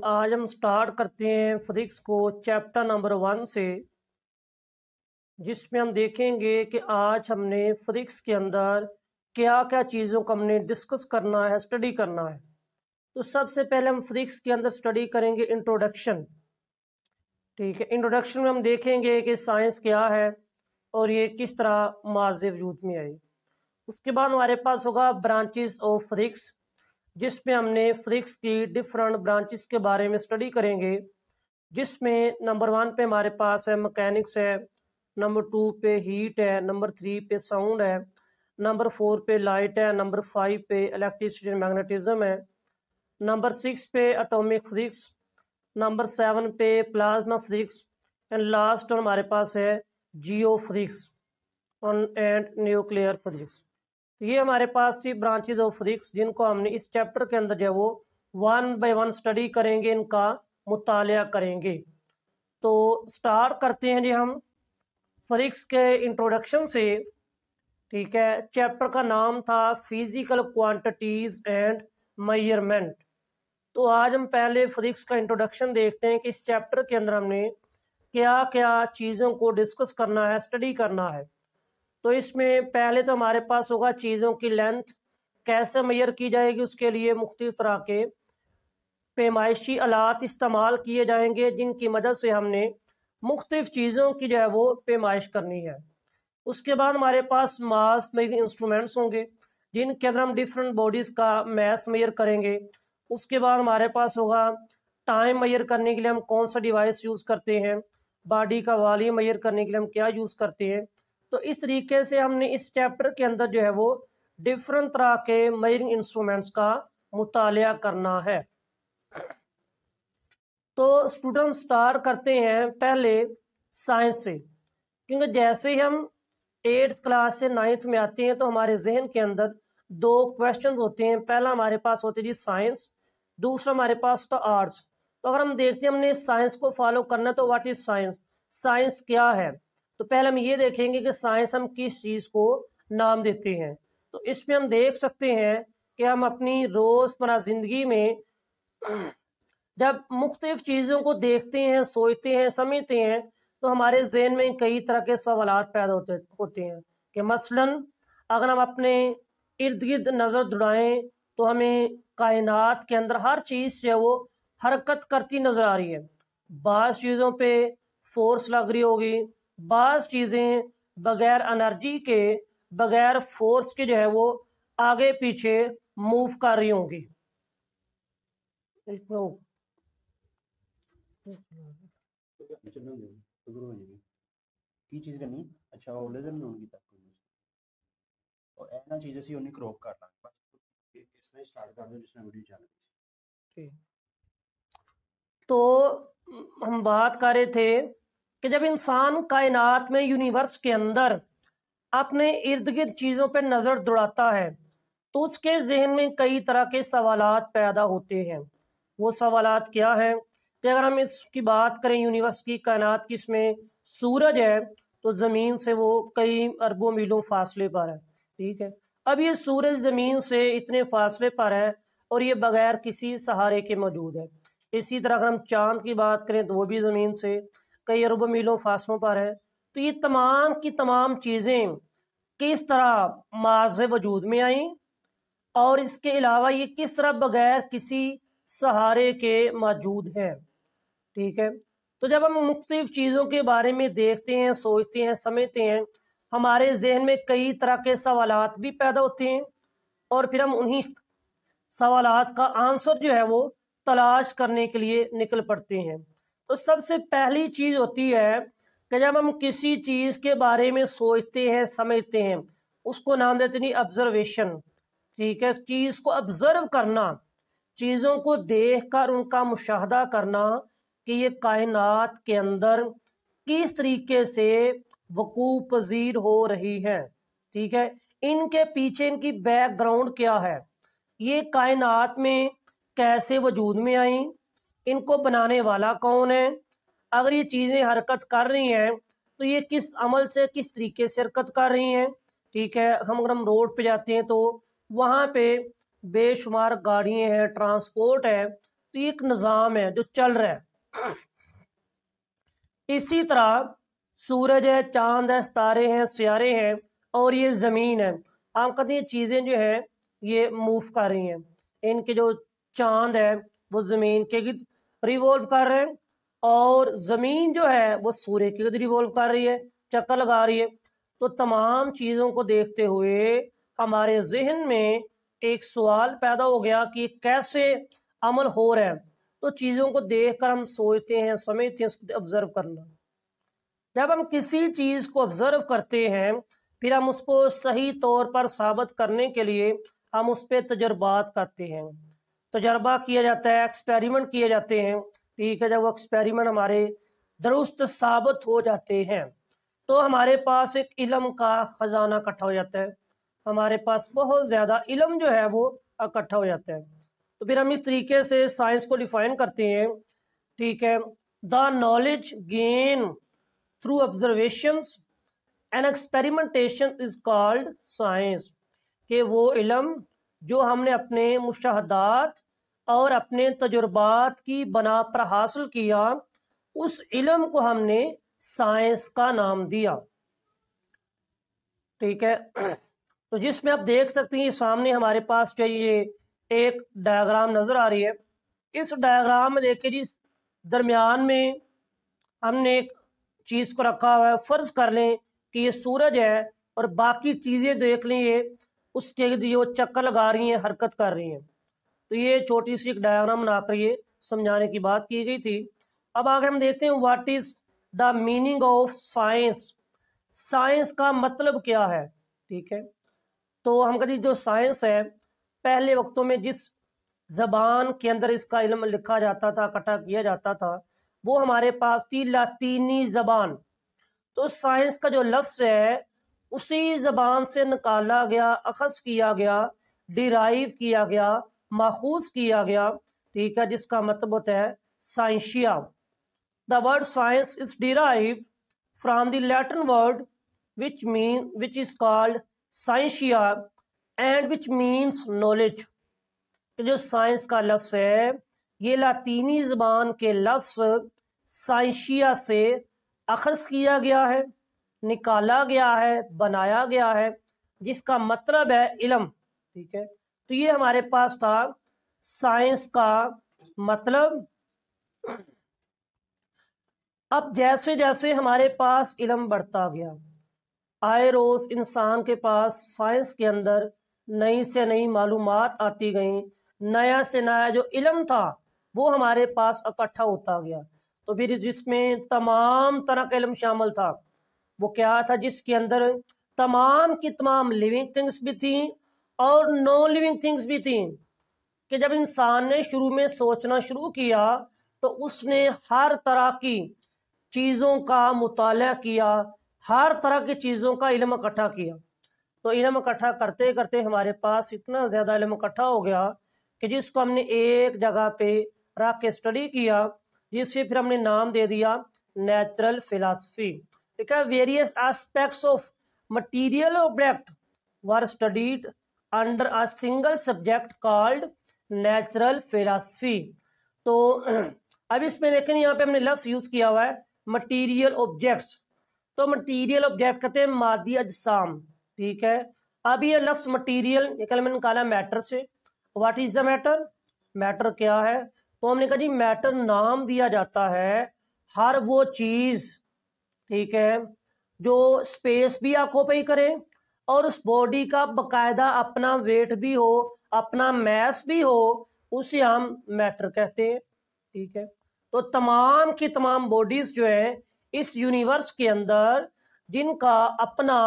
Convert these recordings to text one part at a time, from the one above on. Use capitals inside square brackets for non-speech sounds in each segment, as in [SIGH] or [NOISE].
आज हम स्टार्ट करते हैं फिजिक्स को चैप्टर नंबर वन से, जिसमें हम देखेंगे कि आज हमने फिजिक्स के अंदर क्या क्या चीज़ों को हमने डिस्कस करना है, स्टडी करना है। तो सबसे पहले हम फिजिक्स के अंदर स्टडी करेंगे इंट्रोडक्शन। ठीक है, इंट्रोडक्शन में हम देखेंगे कि साइंस क्या है और ये किस तरह मार्ज वजूद में आई। उसके बाद हमारे पास होगा ब्रांचेस ऑफ़ फिजिक्स। जिसमें हमने फिजिक्स की डिफरेंट ब्रांचेस के बारे में स्टडी करेंगे, जिसमें नंबर वन पे हमारे पास है मैकेनिक्स है नंबर टू पे हीट है नंबर थ्री पे साउंड है नंबर फोर पे लाइट है नंबर फाइव पे इलेक्ट्रिसिटी एंड मैग्नेटिज्म है नंबर सिक्स पे एटॉमिक फिजिक्स नंबर सेवन पे प्लाज्मा फिजिक्स एंड लास्ट हमारे पास है geophysics and nuclear physics तो ये हमारे पास थी ब्रांचेज ऑफ़ फिजिक्स जिनको हमने इस चैप्टर के अंदर जो है वो वन बाय वन स्टडी करेंगे, इनका मुताल करेंगे। तो स्टार्ट करते हैं जी हम फिजिक्स के इंट्रोडक्शन से। ठीक है चैप्टर का नाम था फ़िज़िकल क्वांटिटीज एंड मयरमेंट तो आज हम पहले फिजिक्स का इंट्रोडक्शन देखते हैं कि इस चैप्टर के अंदर हमने क्या क्या चीज़ों को डिस्कस करना है स्टडी करना है। तो इसमें पहले तो हमारे पास होगा चीज़ों की लेंथ, कैसे मैयर की जाएगी उसके लिए मुख्त तरह के पैमाइशी आलात इस्तेमाल किए जाएँगे, जिनकी मदद से हमने मुख्तलिफ़ चीज़ों की जो है वो पैमाइश करनी है। उसके बाद हमारे पास मास मेजरिंग इंस्ट्रूमेंट्स होंगे, जिनके अंदर हम डिफरेंट बॉडीज़ का मैथ मैयर करेंगे। उसके बाद हमारे पास होगा टाइम मैयर करने के लिए हम कौन सा डिवाइस यूज़ करते हैं बॉडी का वॉल्यूम मैयर करने के लिए हम क्या यूज़ करते हैं। तो इस तरीके से हमने इस चैप्टर के अंदर जो है वो डिफरेंट तरह के मयरिंग इंस्ट्रूमेंट्स का मुताल करना है। तो स्टूडेंट स्टार्ट करते हैं पहले साइंस से, क्योंकि जैसे ही हम एट्थ क्लास से नाइन्थ में आते हैं तो हमारे जहन के अंदर दो क्वेश्चंस होते हैं। पहला हमारे पास होते जी साइंस दूसरा हमारे पास होता आर्ट्स तो अगर हम देखते हैं हमने साइंस को फॉलो करना तो व्हाट इज़ साइंस साइंस क्या है? तो पहले हम ये देखेंगे कि साइंस हम किस चीज़ को नाम देते हैं। तो इसमें हम देख सकते हैं कि हम अपनी रोज़मर्रा ज़िंदगी में [CLEARS THROAT] जब मुख्तलिफ़ चीज़ों को देखते हैं, सोचते हैं, समझते हैं तो हमारे जहन में कई तरह के सवाल पैदा होते होते हैं कि मसलन अगर हम अपने इर्द गिर्द नज़र दौड़ाएँ तो हमें कायनात के अंदर हर चीज़ जो है वो हरकत करती नज़र आ रही है। बाज़ चीज़ों पे फोर्स लग रही होगी बाज़ चीज़ें बग़ैर अनर्जी के बग़ैर फोर्स के जो है वो आगे पीछे मूव कर रही होंगी। की चीज़ करनी अच्छा में तक तो। और उन्हें क्रॉप बस इसने स्टार्ट कर दो जिसने वीडियो चल रही थी तो हम बात कर रहे थे कि जब इंसान कायनात में यूनिवर्स के अंदर अपने इर्द गिर्द चीज़ों पर नज़र दौड़ाता है तो उसके जहन में कई तरह के सवाल पैदा होते हैं। वो सवाल क्या हैं? कि अगर हम इसकी बात करें यूनिवर्स की, कायनात की, इसमें सूरज है तो ज़मीन से वो कई अरबों मीलों फासले पर है, ठीक है? अब ये सूरज ज़मीन से इतने फासले पर है और ये बगैर किसी सहारे के मौजूद है। इसी तरह अगर हम चाँद की बात करें तो वो भी ज़मीन से कई अरब मीलों फासलों पर है। तो ये तमाम की तमाम चीज़ें किस तरह मार्ज वजूद में आई और इसके अलावा ये किस तरह बगैर किसी सहारे के मौजूद हैं? ठीक है तो जब हम मुख्तलिफ़ चीज़ों के बारे में देखते हैं, सोचते हैं, समझते हैं, हमारे जहन में कई तरह के सवाल भी पैदा होते हैं और फिर हम उन्हीं सवाल का आंसर जो है वो तलाश करने के लिए निकल पड़ते हैं। तो सबसे पहली चीज़ होती है कि जब हम किसी चीज़ के बारे में सोचते हैं, समझते हैं, उसको नाम देते नहीं ऑब्जर्वेशन ठीक है? चीज़ को ऑब्ज़र्व करना, चीज़ों को देख कर उनका मुशाहदा करना कि ये कायनात के अंदर किस तरीके से वकू पजीर हो रही है, ठीक है? इनके पीछे इनकी बैकग्राउंड क्या है? ये कायनात में कैसे वजूद में आई? इनको बनाने वाला कौन है? अगर ये चीज़ें हरकत कर रही हैं तो ये किस अमल से, किस तरीके से हरकत कर रही हैं? ठीक है, हम अगर हम रोड पे जाते हैं तो वहाँ पे बेशुमार गाड़ियाँ हैं, ट्रांसपोर्ट है तो ये एक निज़ाम है जो चल रहा है। इसी तरह सूरज है, चाँद है, सितारे हैं, सियारे हैं, और ये ज़मीन है। हम कहते हैं चीज़ें जो है, ये मूव कर रही हैं। इनके जो चाँद है, वो ज़मीन के रिवॉल्व कर रहे हैं। और ज़मीन जो है, वो सूर्य के गिद रिवॉल्व कर रही है, चक्कर लगा रही है। तो तमाम चीज़ों को देखते हुए हमारे जहन में एक सवाल पैदा हो गया कि कैसे अमल हो रहा है। तो चीज़ों को देख कर हम सोचते हैं, समझते हैं, उसको ऑब्ज़र्व करना। जब हम किसी चीज़ को ऑब्ज़र्व करते हैं, फिर हम उसको सही तौर पर साबित करने के लिए हम उस पर तजर्बात करते हैं। तजर्बा किया जाता है एक्सपेरिमेंट किए जाते हैं। ठीक है, जब वो एक्सपेरिमेंट हमारे दुरुस्त साबित हो जाते हैं तो हमारे पास एक इलम का ख़जाना इकट्ठा हो जाता है। हमारे पास बहुत ज़्यादा इलम जो है वो इकट्ठा हो जाता है। तो फिर हम इस तरीके से साइंस को डिफाइन करते हैं। ठीक है the knowledge gain through observations and experimentation is called science के वो इलम जो हमने अपने मुशाहदात और अपने तजुर्बात की बना पर हासिल किया, उस इलम को हमने साइंस का नाम दिया। ठीक है? [CLEARS THROAT] तो जिसमें आप देख सकते हैं सामने हमारे पास जो ये एक डायग्राम नज़र आ रही है। इस डायग्राम में देखिए जी दरमियान में हमने एक चीज़ को रखा हुआ है, फ़र्ज़ कर लें कि ये सूरज है और बाकी चीज़ें देख लें, ये उसके जो चक्कर लगा रही हैं, हरकत कर रही हैं। तो ये छोटी सी एक डायग्राम बनाकर ये समझाने की बात की गई थी। अब आगे हम देखते हैं what is the meaning of science science का मतलब क्या है? ठीक है? तो हम कहते जो साइंस है, पहले वक्तों में जिस जबान के अंदर इसका इलम लिखा जाता था, इकट्ठा किया जाता था, वो हमारे पास थी लातीनी जबान। तो साइंस का जो लफ्ज़ है, उसी जबान से निकाला गया, अखज किया गया डिराइव किया गया माखूज किया गया, ठीक है, जिसका मतलब होता है scientia. The word science is derive from the Latin word which mean which is called scientia and which means knowledge जो साइंस का लफ्स है, ये लातीनी ज़बान के लफ्स साइंशिया से अखज किया गया है, निकाला गया है, बनाया गया है, जिसका मतलब है इलम, ठीक है। तो ये हमारे पास था साइंस का मतलब। अब जैसे जैसे हमारे पास इलम बढ़ता गया, आए रोज़ इंसान के पास साइंस के अंदर नई से नई मालूम आती गई, नया से नया जो इलम था वो हमारे पास इकट्ठा होता गया। तो फिर जिसमें तमाम तरह का इलम शामिल था, वो क्या था जिसके अंदर तमाम की तमाम लिविंग थिंग्स भी थी और नॉन लिविंग थिंग्स भी थी, कि जब इंसान ने शुरू में सोचना शुरू किया तो उसने हर तरह की चीज़ों का मुताल किया, हर तरह की चीज़ों का इलम इकट्ठा किया। तो इलम इकट्ठा करते करते हमारे पास इतना ज़्यादा इलम इकट्ठा हो गया कि जिसको हमने एक जगह पे रख के स्टडी किया, जिससे फिर हमने नाम दे दिया नेचुरल फिलासफी है various aspects of material object were studied under a single subject called natural philosophy तो [CLEARS THROAT] अब इसमें देखें, यहाँ पे हमने लफ्स यूज़ किया हुआ है मटीरियल ऑब्जेक्ट्स तो मटीरियल ऑब्जेक्ट कहते हैं मादी अजसाम, ठीक है? अब ये लफ्स मटीरियल निकल मैंने निकाला मैटर से। What is the matter matter क्या है? तो हमने कहा जी मैटर नाम दिया जाता है हर वो चीज़, ठीक है? जो स्पेस भी ऑक्यूपाई करे और उस बॉडी का बकायदा अपना वेट भी हो, अपना मैस भी हो, उसे हम मैटर कहते हैं, ठीक है? तो तमाम की तमाम बॉडीज जो है, इस यूनिवर्स के अंदर जिनका अपना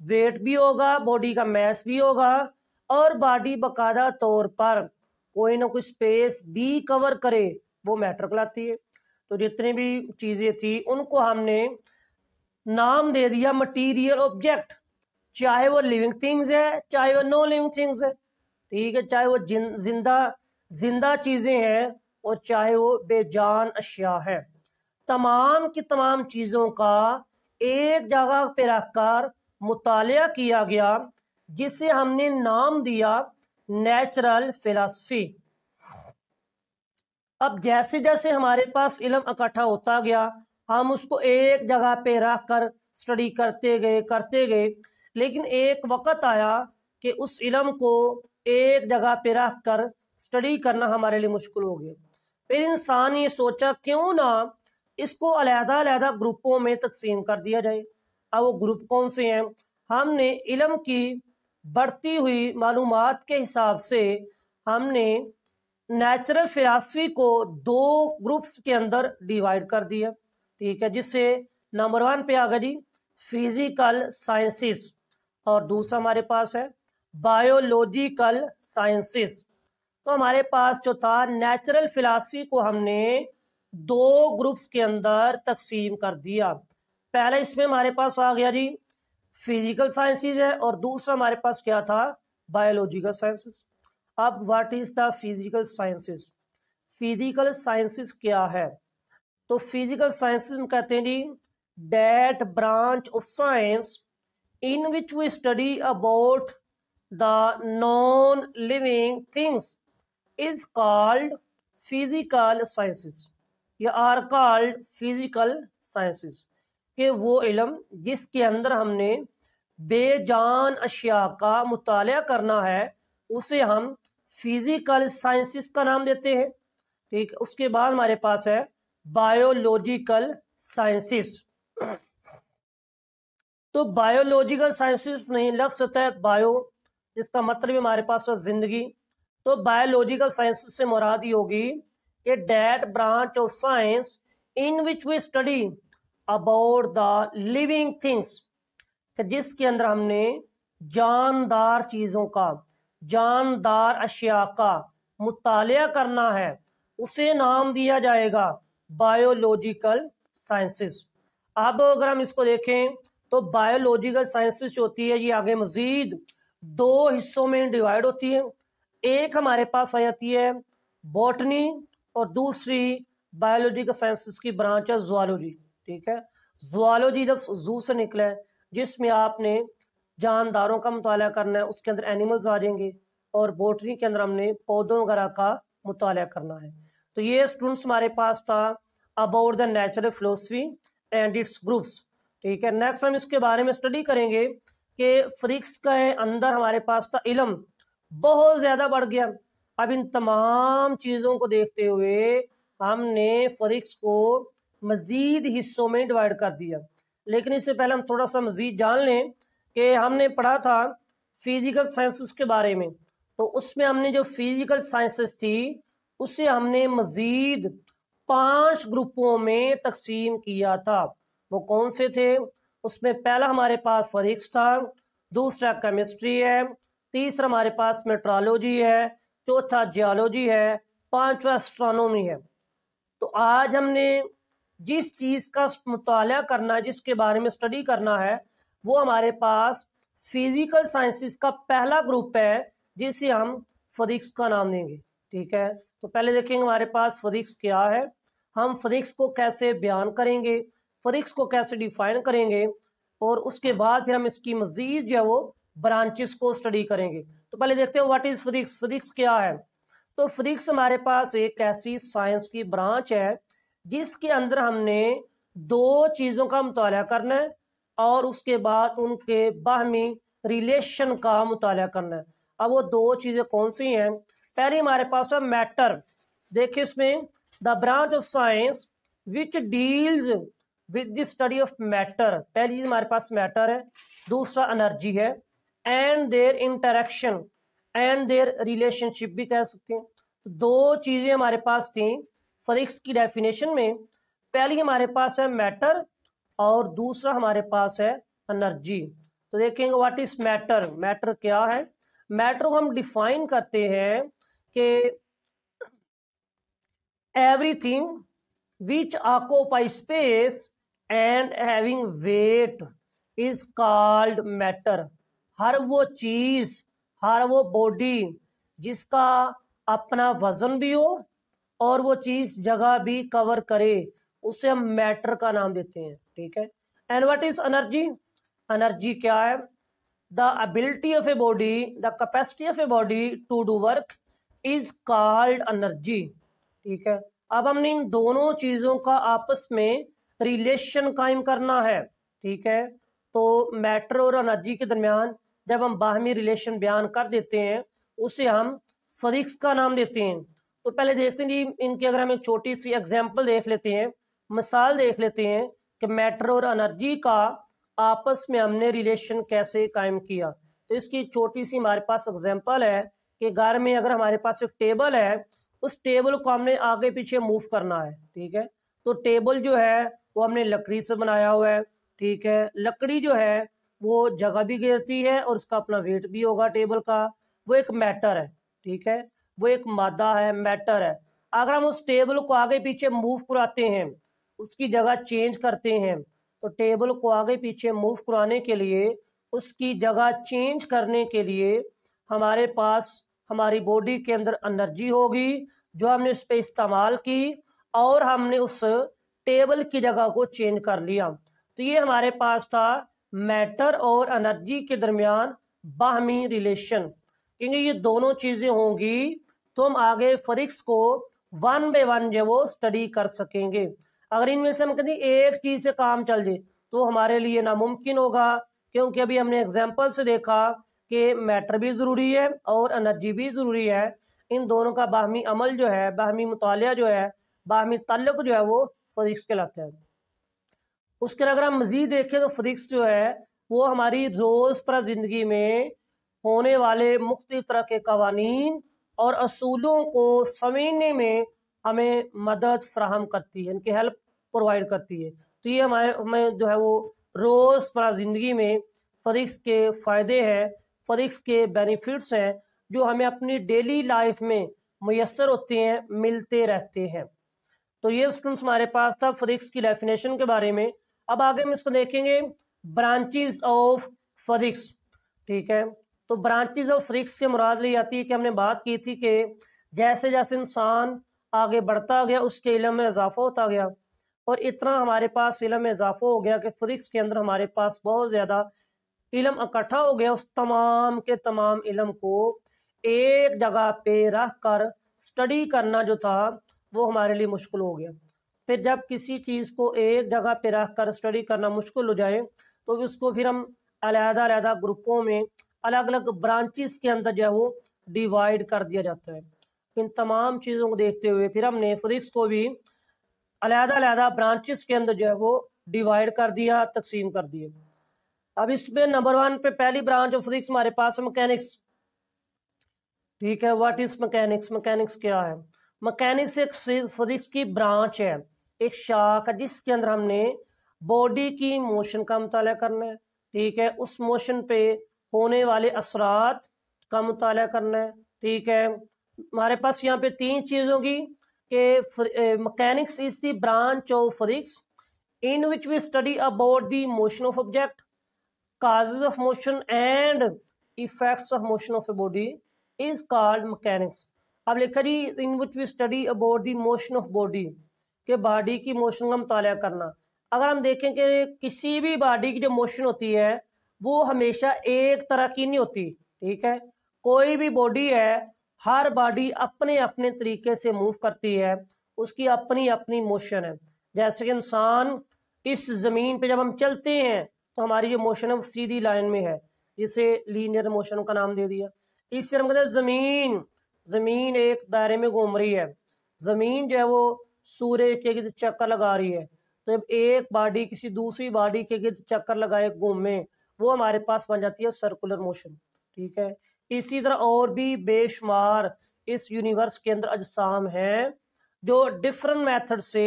वेट भी होगा बॉडी का मैस भी होगा, और बॉडी बकायदा तौर पर कोई ना कोई स्पेस भी कवर करे, वो मैटर कहलाती है। तो जितनी भी चीज़ें थी, उनको हमने नाम दे दिया मटीरियल ऑब्जेक्ट चाहे वो लिविंग थिंग्स है, चाहे वो नो लिविंग थिंग्स है, ठीक है, चाहे वो ज़िंदा ज़िंदा चीज़ें हैं और चाहे वो बेजान अशिया है। तमाम की तमाम चीज़ों का एक जगह पे रखकर मुताल किया गया, जिसे हमने नाम दिया नेचुरल फिलासफी अब जैसे जैसे हमारे पास इलम इकट्ठा होता गया, हम उसको एक जगह पे रख कर स्टडी करते गए करते गए लेकिन एक वक्त आया कि उस इलम को एक जगह पर रख कर स्टडी करना हमारे लिए मुश्किल हो गया। फिर इंसान ये सोचा, क्यों ना इसको अलहदा अलहदा ग्रुपों में तकसीम कर दिया जाए? अब वो ग्रुप कौन से हैं? हमने इलम की बढ़ती हुई मालूम के हिसाब से हमने नेचुरल फिलासफी को दो ग्रुप्स के अंदर डिवाइड कर दिया। ठीक है, जिससे नंबर वन पे आ गया जी फ़िज़िकल साइंसिस और दूसरा हमारे पास है बायोलॉजिकल साइंसिस तो हमारे पास जो था नेचुरल फिलासफी को हमने दो ग्रुप्स के अंदर तकसीम कर दिया। पहले इसमें हमारे पास आ गया जी फ़िज़िकल साइंसेज है और दूसरा हमारे पास क्या था बायोलॉजिकल साइंसेस अब what is the physical sciences physical sciences क्या है? तो फ़िज़िकल साइंसेस कहते हैं जी that branch of science in which we study about the non living things is called physical sciences या आर कॉल्ड फ़िज़िकल साइंसेस कि वो इलम जिसके अंदर हमने बेजान अशिया का मुताल करना है, उसे हम फ़िज़िकल साइंसिस का नाम देते हैं। ठीक, उसके बाद हमारे पास है बायोलॉजिकल साइंसिस तो बायोलॉजिकल साइंसिस नहीं लफ्स होता है बायो जिसका मतलब हमारे पास है ज़िंदगी। तो बायोलॉजिकल साइंसिस से मुराद मुरादी होगी कि that branch of science in which we study about the living things जिसके अंदर हमने जानदार चीज़ों का, जानदार अशिया का मुताल करना है, उसे नाम दिया जाएगा बायोलॉजिकल साइंसिस अब अगर हम इसको देखें तो बायोलॉजिकल साइंसिस जो होती है, ये आगे मज़ीद दो हिस्सों में डिवाइड होती है। एक हमारे पास आ जाती है बॉटनी और दूसरी बायोलॉजिकल साइंसिस की ब्रांच है जुआलॉजी ठीक है? जुआलॉजी लफ्स जू से निकला है, जिसमें आपने जानदारों का मुताल करना है, उसके अंदर एनिमल्स आ जाएँगे और बोटनी के अंदर हमने पौधों वगैरह का मुताल करना है। तो ये स्टूडेंट्स हमारे पास था about the natural philosophy and its groups ठीक है नेक्स्ट हम इसके बारे में स्टडी करेंगे कि फ्रिक्स के अंदर हमारे पास था इलम, बहुत ज़्यादा बढ़ गया। अब इन तमाम चीज़ों को देखते हुए हमने फ्रिक्स को मज़ीद हिस्सों में डिवाइड कर दिया। लेकिन इससे पहले हम थोड़ा सा मज़ीद जान लें कि हमने पढ़ा था फ़िज़िकल साइंसेस के बारे में। तो उसमें हमने जो फ़िज़िकल साइंसेस थी, उसे हमने मज़ीद पाँच ग्रुपों में तकसीम किया था। वो कौन से थे? उसमें पहला हमारे पास फरिक्स था, दूसरा केमिस्ट्री है, तीसरा हमारे पास मेट्रोलॉजी है, चौथा जियोलॉजी है, पांचवा एस्ट्रोनॉमी है। तो आज हमने जिस चीज़ का मुताल करना है जिसके बारे में स्टडी करना है, वो हमारे पास फ़िज़िकल साइंसिस का पहला ग्रुप है, जिसे हम फदिक्स का नाम देंगे। ठीक है? तो पहले देखेंगे हमारे पास फदिक्स क्या है। हम फदिक्स को कैसे बयान करेंगे? फदिक्स को कैसे डिफाइन करेंगे और उसके बाद फिर हम इसकी मज़ीद जो है वो ब्रांचेस को स्टडी करेंगे। तो पहले देखते हैं व्हाट इज़ फदिक्स फदिक्स क्या है? तो फदिक्स हमारे पास एक ऐसी साइंस की ब्रांच है, जिसके अंदर हमने दो चीज़ों का मुताल करना है और उसके बाद उनके बाहमी रिलेशन का मुताल करना है। अब वो दो चीज़ें कौन सी हैं? पहली हमारे पास है मैटर देखिए इसमें the branch of science which deals with the study of matter पहली चीज़ हमारे पास मैटर है, दूसरा एनर्जी है and their interaction and their relationship भी कह सकते हैं। तो दो चीज़ें हमारे पास थी फिजिक्स की डेफिनेशन में। पहली हमारे पास है मैटर और दूसरा हमारे पास है एनर्जी तो देखेंगे व्हाट इज़ मैटर मैटर क्या है? मैटर को हम डिफाइन करते हैं कि everything which occupy space and having weight is called matter हर वो चीज़, हर वो बॉडी जिसका अपना वज़न भी हो और वो चीज़ जगह भी कवर करे, उसे हम मैटर का नाम देते हैं, ठीक है? And what is energy energy क्या है? The ability of a body the capacity of a body to do work is called energy ठीक है? अब हमने इन दोनों चीज़ों का आपस में रिलेशन कायम करना है, ठीक है? तो मैटर और एनर्जी के दरमियान जब हम बाहमी रिलेशन बयान कर देते हैं, उसे हम फरिक्स का नाम देते हैं। तो पहले देखते हैं जी, इनकी अगर हम एक छोटी सी एग्ज़ाम्पल देख लेते हैं, मिसाल देख लेते हैं कि मैटर और एनर्जी का आपस में हमने रिलेशन कैसे कायम किया। तो इसकी छोटी सी हमारे पास एग्ज़ाम्पल है कि घर में अगर हमारे पास एक टेबल है, उस टेबल को हमने आगे पीछे मूव करना है, ठीक है? तो टेबल जो है वो हमने लकड़ी से बनाया हुआ है, ठीक है? लकड़ी जो है, वो जगह भी घेरती है और उसका अपना वेट भी होगा टेबल का। वो एक मैटर है, ठीक है? वो एक मादा है मैटर है। अगर हम उस टेबल को आगे पीछे मूव कराते हैं, उसकी जगह चेंज करते हैं तो टेबल को आगे पीछे मूव कराने के लिए, उसकी जगह चेंज करने के लिए हमारे पास, हमारी बॉडी के अंदर एनर्जी होगी, जो हमने उस पर इस्तेमाल की, और हमने उस टेबल की जगह को चेंज कर लिया। तो ये हमारे पास था मैटर और एनर्जी के दरमियान बाहमी रिलेशन। क्योंकि ये दोनों चीज़ें होंगी तो हम आगे फरिक्स को वन बाय वन जो वो स्टडी कर सकेंगे। अगर इनमें से हम कहते एक चीज़ से काम चल जाए तो हमारे लिए नामुमकिन होगा, क्योंकि अभी हमने एग्ज़ाम्पल से देखा कि मैटर भी ज़रूरी है और एनर्जी भी ज़रूरी है। इन दोनों का बाहमी अमल जो है, बाहमी मुताल जो है, बाहमी तल्लक जो है वो फरिक्स कहलाते हैं। उसके अगर हम मज़ीद देखें तो फरिक्स जो है, वो हमारी रोज़मर्रा ज़िंदगी में होने वाले मुख्त तरह के कवानीन और असूलों को समझने में हमें मदद फ्राहम करती है, इनकी हेल्प प्रोवाइड करती है। तो ये हमारे, हमें जो है वो रोज़मर्रा ज़िंदगी में फरिक्स के फ़ायदे हैं, फरिक्स के बेनिफिट्स हैं, जो हमें अपनी डेली लाइफ में मैसर होते हैं, मिलते रहते हैं। तो ये स्टूडेंट्स हमारे पास था फरिक्स की डेफिनेशन के बारे में। अब आगे हम इसको देखेंगे ब्रांचेस ऑफ़ फरिक्स ठीक है? तो ब्रांचेज ऑफ़ फ्रिक्स से मुराद ली जाती है कि हमने बात की थी कि जैसे जैसे इंसान आगे बढ़ता गया उसके इलम में इजाफा होता गया। और इतना हमारे पास इलम में इजाफा हो गया कि फ्रिक्स के अंदर हमारे पास बहुत ज़्यादा इलम इकट्ठा हो गया। उस तमाम के तमाम इलम को एक जगह पे रख कर स्टडी करना जो था वो हमारे लिए मुश्किल हो गया। फिर जब किसी चीज़ को एक जगह पे रख कर स्टडी करना मुश्किल हो जाए तो उसको फिर हम अलहदा ग्रुपों में अलग अलग ब्रांचेस के अंदर जो है वो डिवाइड कर दिया जाता है। इन तमाम चीज़ों को देखते हुए फिर हमने फिजिक्स को भी अलहदा अलहदा ब्रांचेस के अंदर जो है वो डिवाइड कर दिया, तकसीम कर दिए अब इसमें नंबर वन पे पहली ब्रांच ऑफ़ फिजिक्स हमारे पास मैकेनिक्स ठीक है व्हाट इज़ मैकेनिक्स मैकेनिक्स क्या है? मैकेनिक्स एक फिजिक्स की ब्रांच है। एक शाख है जिसके अंदर हमने बॉडी की मोशन का मुताल करना है, ठीक है? उस मोशन पे होने वाले असरात का मुताल करना है, ठीक है? हमारे पास यहाँ पे तीन चीज़ों की कि mechanics is the branch of physics, in which we study about the motion of object causes of motion and effects of motion of a body, is called mechanics. अब लिखा जी in which we study about the motion of body के body की motion का मुताल करना। अगर हम देखें कि किसी भी बॉडी की जो मोशन होती है, वो हमेशा एक तरह की नहीं होती, ठीक है? कोई भी बॉडी है, हर बॉडी अपने अपने तरीके से मूव करती है, उसकी अपनी अपनी मोशन है। जैसे कि इंसान इस ज़मीन पे जब हम चलते हैं तो हमारी जो मोशन है, वो सीधी लाइन में है। जिसे लीनियर मोशन का नाम दे दिया। इस तरह हम कहते हैं ज़मीन। ज़मीन एक दायरे में घूम रही है। ज़मीन जो है वो सूर्य के गिर्द चक्कर लगा रही है। तो जब एक बॉडी किसी दूसरी बॉडी के गिर्द चक्कर लगाए घूमे वो हमारे पास बन जाती है सर्कुलर मोशन ठीक है? इसी तरह और भी बेशुमार इस यूनिवर्स के अंदर अजसाम हैं, जो डिफरेंट मेथड से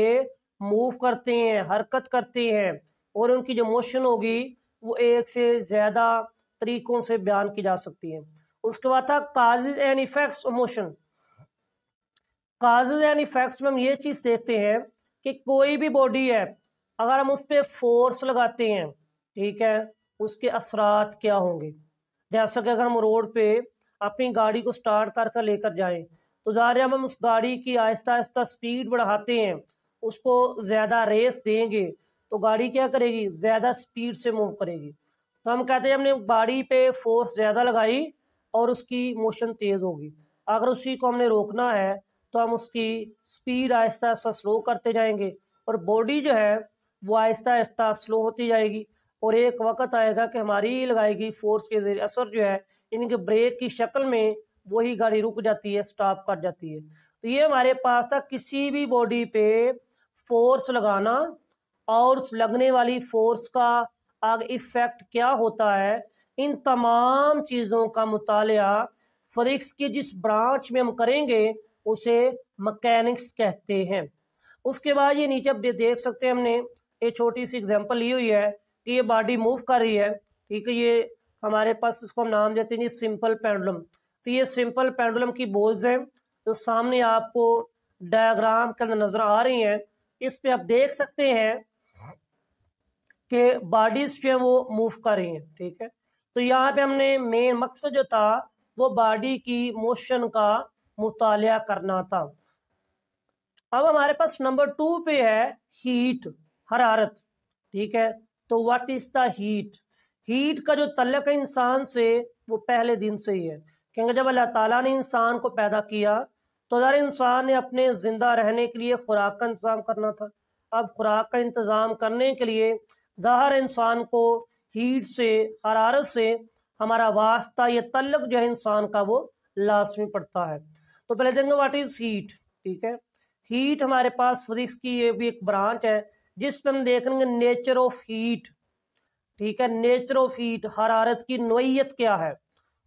मूव करते हैं, हरकत करते हैं, और उनकी जो मोशन होगी, वो एक से ज़्यादा तरीक़ों से बयान की जा सकती है। उसके बाद था causes and effects motion causes and effects में हम ये चीज़ देखते हैं कि कोई भी बॉडी है, अगर हम उस पर फोर्स लगाते हैं, ठीक है, उसके असरात क्या होंगे? जैसा कि अगर हम रोड पे अपनी गाड़ी को स्टार्ट कर कर लेकर जाएँ तो ज़ाहिर हम उस गाड़ी की आहिस्ता आहिस्ता स्पीड बढ़ाते हैं, उसको ज़्यादा रेस देंगे तो गाड़ी क्या करेगी? ज़्यादा स्पीड से मूव करेगी। तो हम कहते हैं हमने गाड़ी पे फोर्स ज़्यादा लगाई और उसकी मोशन तेज़ होगी। अगर उसी को हमने रोकना है तो हम उसकी स्पीड आहिस्ता आहिस्ता स्लो करते जाएँगे और बॉडी जो है, वो आहिस्ता आहिस्ता स्लो होती जाएगी और एक वक्त आएगा कि हमारी लगाएगी फोर्स के ज़रिए। असर जो है इनके ब्रेक की शक्ल में वही गाड़ी रुक जाती है स्टॉप कर जाती है। तो ये हमारे पास था, किसी भी बॉडी पे फोर्स लगाना और लगने वाली फोर्स का आगे इफ़ेक्ट क्या होता है इन तमाम चीज़ों का मुताला फिजिक्स की जिस ब्रांच में हम करेंगे, उसे मकैनिक्स कहते हैं। उसके बाद ये नीचे देख सकते हैं हमने एक छोटी सी एग्जांपल ली हुई है कि ये बॉडी मूव कर रही है, ठीक है, ये हमारे पास इसको हम नाम देते हैं जी सिंपल पेंडुलम तो ये सिंपल पेंडुलम की बोल्स हैं, जो सामने आपको डायग्राम के अंदर नज़र आ रही हैं। इस पे आप देख सकते हैं कि बॉडीज जो है वो मूव कर रही हैं, ठीक है। तो यहाँ पे हमने मेन मकसद जो था, वो बॉडी की मोशन का मुताल करना था। अब हमारे पास नंबर टू पे है हीट हरारत, ठीक है? तो what is the heat heat का जो तल्लक है इंसान से, वो पहले दिन से ही है। क्योंकि जब अल्लाह ताला ने इंसान को पैदा किया तो हर इंसान ने अपने ज़िंदा रहने के लिए खुराक का इंतज़ाम करना था। अब खुराक का इंतज़ाम करने के लिए ज़ाहर इंसान को हीट से, हरारत से हमारा वास्ता या तल्लक जो है इंसान का वो लाजमी पड़ता है। तो पहले देंगे व्हाट इज़ हीट ठीक है? हीट हमारे पास फिजिक्स की ये भी एक ब्रांच है जिसमें हम देखेंगे नेचर ऑफ़ हीट ठीक है? नेचर ऑफ़ हीट हरारत की नोयत क्या है?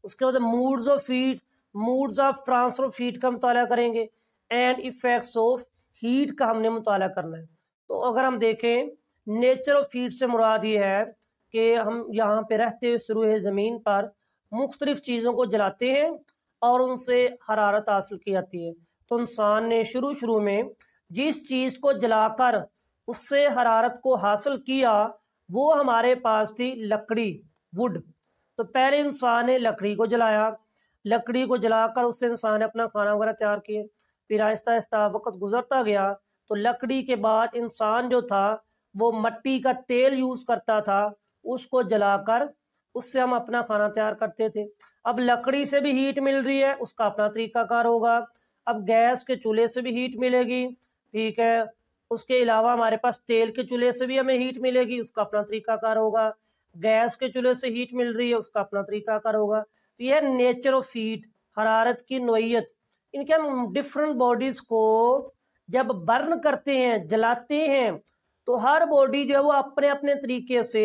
उसके बाद modes of heat modes of transfer of heat का मुताला करेंगे एंड इफेक्ट्स ऑफ़ हीट का हमने मुताला करना है। तो अगर हम देखें नेचर ऑफ़ हीट से मुराद ये है कि हम यहाँ पे रहते शुरू ज़मीन पर मुख्तलिफ़ चीज़ों को जलाते हैं और उनसे हरारत हासिल की जाती है। तो इंसान ने शुरू शुरू में जिस चीज़ को जलाकर उससे हरारत को हासिल किया, वो हमारे पास थी लकड़ी वुड तो पहले इंसान ने लकड़ी को जलाया। लकड़ी को जलाकर उससे इंसान ने अपना खाना वगैरह तैयार किए फिर आहिस्ता आहिस्ता वक्त गुजरता गया तो लकड़ी के बाद इंसान जो था, वो मट्टी का तेल यूज़ करता था। उसको जलाकर, उससे हम अपना खाना तैयार करते थे। अब लकड़ी से भी हीट मिल रही है, उसका अपना तरीकाकार होगा। अब गैस के चूल्हे से भी हीट मिलेगी, ठीक है। उसके अलावा हमारे पास तेल के चूल्हे से भी हमें हीट मिलेगी, उसका अपना तरीकाकार होगा। गैस के चूल्हे से हीट मिल रही है, उसका अपना तरीकाकार होगा। तो यह नेचर ऑफ़ हीट हरारत की नोयत, इनके हम डिफरेंट बॉडीज़ को जब बर्न करते हैं, जलाते हैं तो हर बॉडी जो है वो अपने अपने तरीके से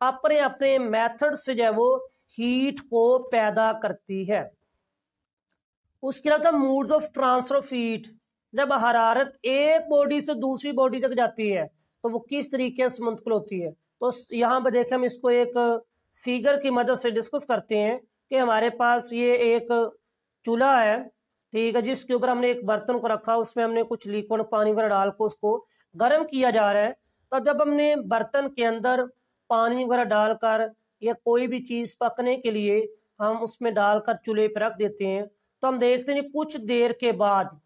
अपने अपने मेथड से जो है वो हीट को पैदा करती है। उसके अलावा था modes of transfer of heat जब हरारत एक बॉडी से दूसरी बॉडी तक जाती है तो वो किस तरीके से मुंतकिल होती है? तो यहाँ पर देखें हम इसको एक फिगर की मदद से डिस्कस करते हैं कि हमारे पास ये एक चूल्हा है, ठीक है, जिसके ऊपर हमने एक बर्तन को रखा, उसमें हमने कुछ लिक्विड पानी वगैरह डाल को उसको गर्म किया जा रहा है। तो जब हमने बर्तन के अंदर पानी वगैरह डालकर या कोई भी चीज़ पकने के लिए हम उसमें डालकर चूल्हे पर रख देते हैं। तो हम देखते हैं कुछ देर के बाद,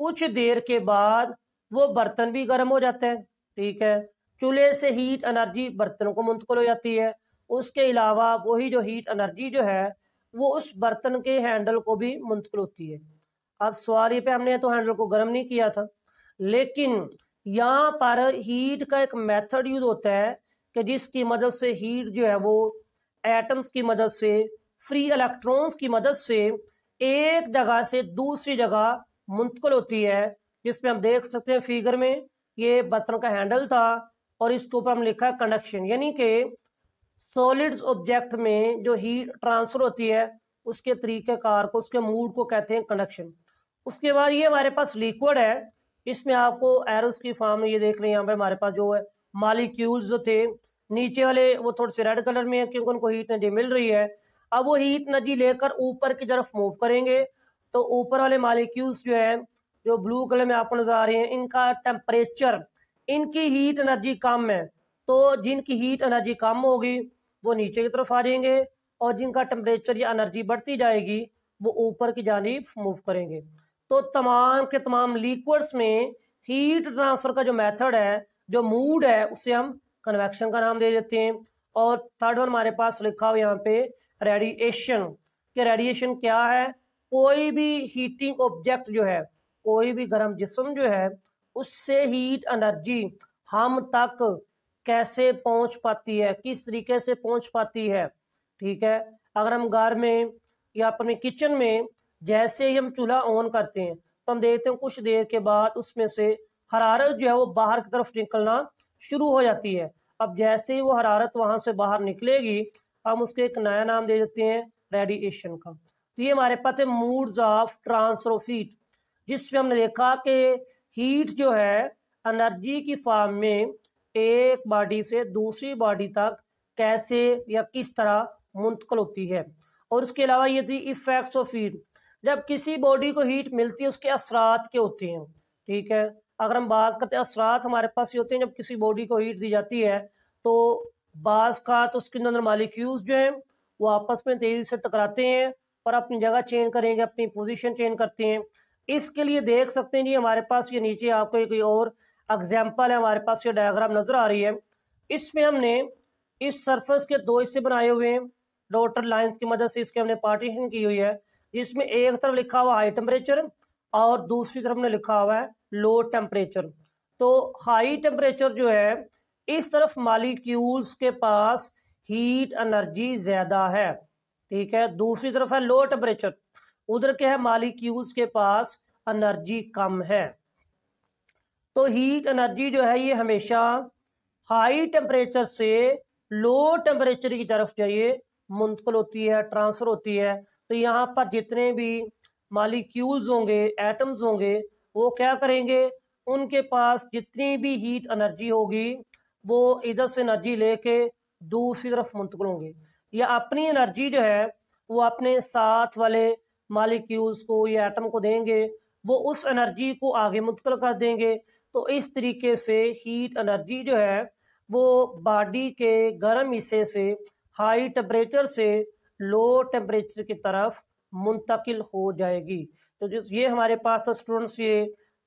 कुछ देर के बाद वो बर्तन भी गर्म हो जाते हैं, ठीक है? चूल्हे से हीट एनर्जी बर्तनों को मुंतकिल हो जाती है। उसके अलावा वही जो हीट एनर्जी जो है, वो उस बर्तन के हैंडल को भी मुंतकिल होती है। अब सवाल ये पे हमने तो हैंडल को गर्म नहीं किया था, लेकिन यहाँ पर हीट का एक मेथड यूज़ होता है कि जिसकी मदद से हीट जो है वो एटम्स की मदद से, फ्री इलेक्ट्रॉन्स की मदद से एक जगह से दूसरी जगह मुंतकिल होती है, जिसमें हम देख सकते हैं फिगर में ये बर्तन का हैंडल था और इसके ऊपर हम लिखा है कंडक्शन। यानी कि सॉलिड्स ऑब्जेक्ट में जो हीट ट्रांसफ़र होती है, उसके तरीके कार को, उसके मूड को कहते हैं कंडक्शन। उसके बाद ये हमारे पास लिक्विड है, इसमें आपको एरोस की फॉर्म ये देख रहे हैं, यहाँ पे हमारे पास जो है मालिक्यूल्स जो थे, नीचे वाले वो थोड़े से रेड कलर में है क्योंकि उनको हीट एनर्जी मिल रही है। अब वो हीट एनर्जी लेकर ऊपर की तरफ़ मूव करेंगे। तो ऊपर वाले मालिक्यूल्स जो है, जो ब्लू कलर में आपको नज़र आ रहे हैं, इनका टेम्परेचर इनकी हीट एनर्जी कम है। तो जिनकी हीट एनर्जी कम होगी, वो नीचे की तरफ़ आ जाएँगे और जिनका टेम्परेचर या एनर्जी बढ़ती जाएगी, वो ऊपर की जानब मूव करेंगे। तो तमाम के तमाम लिक्विड्स में हीट ट्रांसफ़र का जो मेथड है जो मूड है, उसे हम कन्वेक्शन का नाम दे देते हैं। और थर्ड वन हमारे पास लिखा हुआ यहाँ पे रेडिएशन कि रेडिएशन क्या है? कोई भी हीटिंग ऑब्जेक्ट जो है, कोई भी गर्म जिस्म जो है, उससे हीट एनर्जी हम तक कैसे पहुँच पाती है? किस तरीके से पहुँच पाती है? ठीक है? अगर हम घर में या अपने किचन में जैसे ही हम चूल्हा ऑन करते हैं तो हम देखते हैं कुछ देर के बाद उसमें से हरारत जो है वो बाहर की तरफ़ निकलना शुरू हो जाती है। अब जैसे ही वो हरारत वहाँ से बाहर निकलेगी, हम उसके एक नया नाम दे देते हैं रेडिएशन का। तो ये हमारे पास है modes of transfer of heat जिसमें हमने देखा कि हीट जो है एनर्जी की फॉर्म में एक बॉडी से दूसरी बॉडी तक कैसे या किस तरह मुंतकल होती है। और उसके अलावा ये थी इफ़ेक्ट्स ऑफ़ हीट जब किसी बॉडी को हीट मिलती है, उसके असरात के होते हैं? ठीक है? अगर हम बात करते हैं, असरात हमारे पास ये होते हैं, जब किसी बॉडी को हीट दी जाती है तो बास का तो उसके अंदर मालिक्यूल्स जो हैं, वो आपस में तेज़ी से टकराते हैं और अपनी जगह चेंज करेंगे, अपनी पोजीशन चेंज करते हैं। इसके लिए देख सकते हैं जी, हमारे पास ये नीचे आपको कोई और एग्ज़ाम्पल है, हमारे पास ये डायग्राम नज़र आ रही है। इसमें हमने इस सरफेस के दो हिस्से बनाए हुए हैं डॉटर लाइन्स की मदद से इसके हमने पार्टीशन की हुई है। जिसमें एक तरफ़ लिखा हुआ हाई टेम्परेचर और दूसरी तरफ़ ने लिखा हुआ है लो टेम्परेचर तो हाई टेम्परेचर जो है, इस तरफ़ मालिक्यूल्स के पास हीट एनर्जी ज़्यादा है, ठीक है? दूसरी तरफ़ है लो टेम्परेचर उधर के है? मालिक्यूल्स के पास एनर्जी कम है। तो हीट एनर्जी जो है, ये हमेशा हाई टेम्परेचर से लो टेम्परेचर की तरफ़ जाइए, मुंतकल होती है ट्रांसफ़र होती है। तो यहाँ पर जितने भी मालिक्यूल्स होंगे एटम्स होंगे वो क्या करेंगे? उनके पास जितनी भी हीट एनर्जी होगी, वो इधर से एनर्जी लेके दूसरी तरफ़ मुंतकल होंगे। या अपनी एनर्जी जो है, वो अपने साथ वाले मालिक्यूल्स को या एटम को देंगे, वो उस एनर्जी को आगे मुंतकल कर देंगे। तो इस तरीके से हीट एनर्जी जो है, वो बॉडी के गर्म हिस्से से हाई टेम्परेचर से लो टेम्परेचर की तरफ़ मुंतकिल हो जाएगी। तो जिस, ये हमारे पास था स्टूडेंट्स ये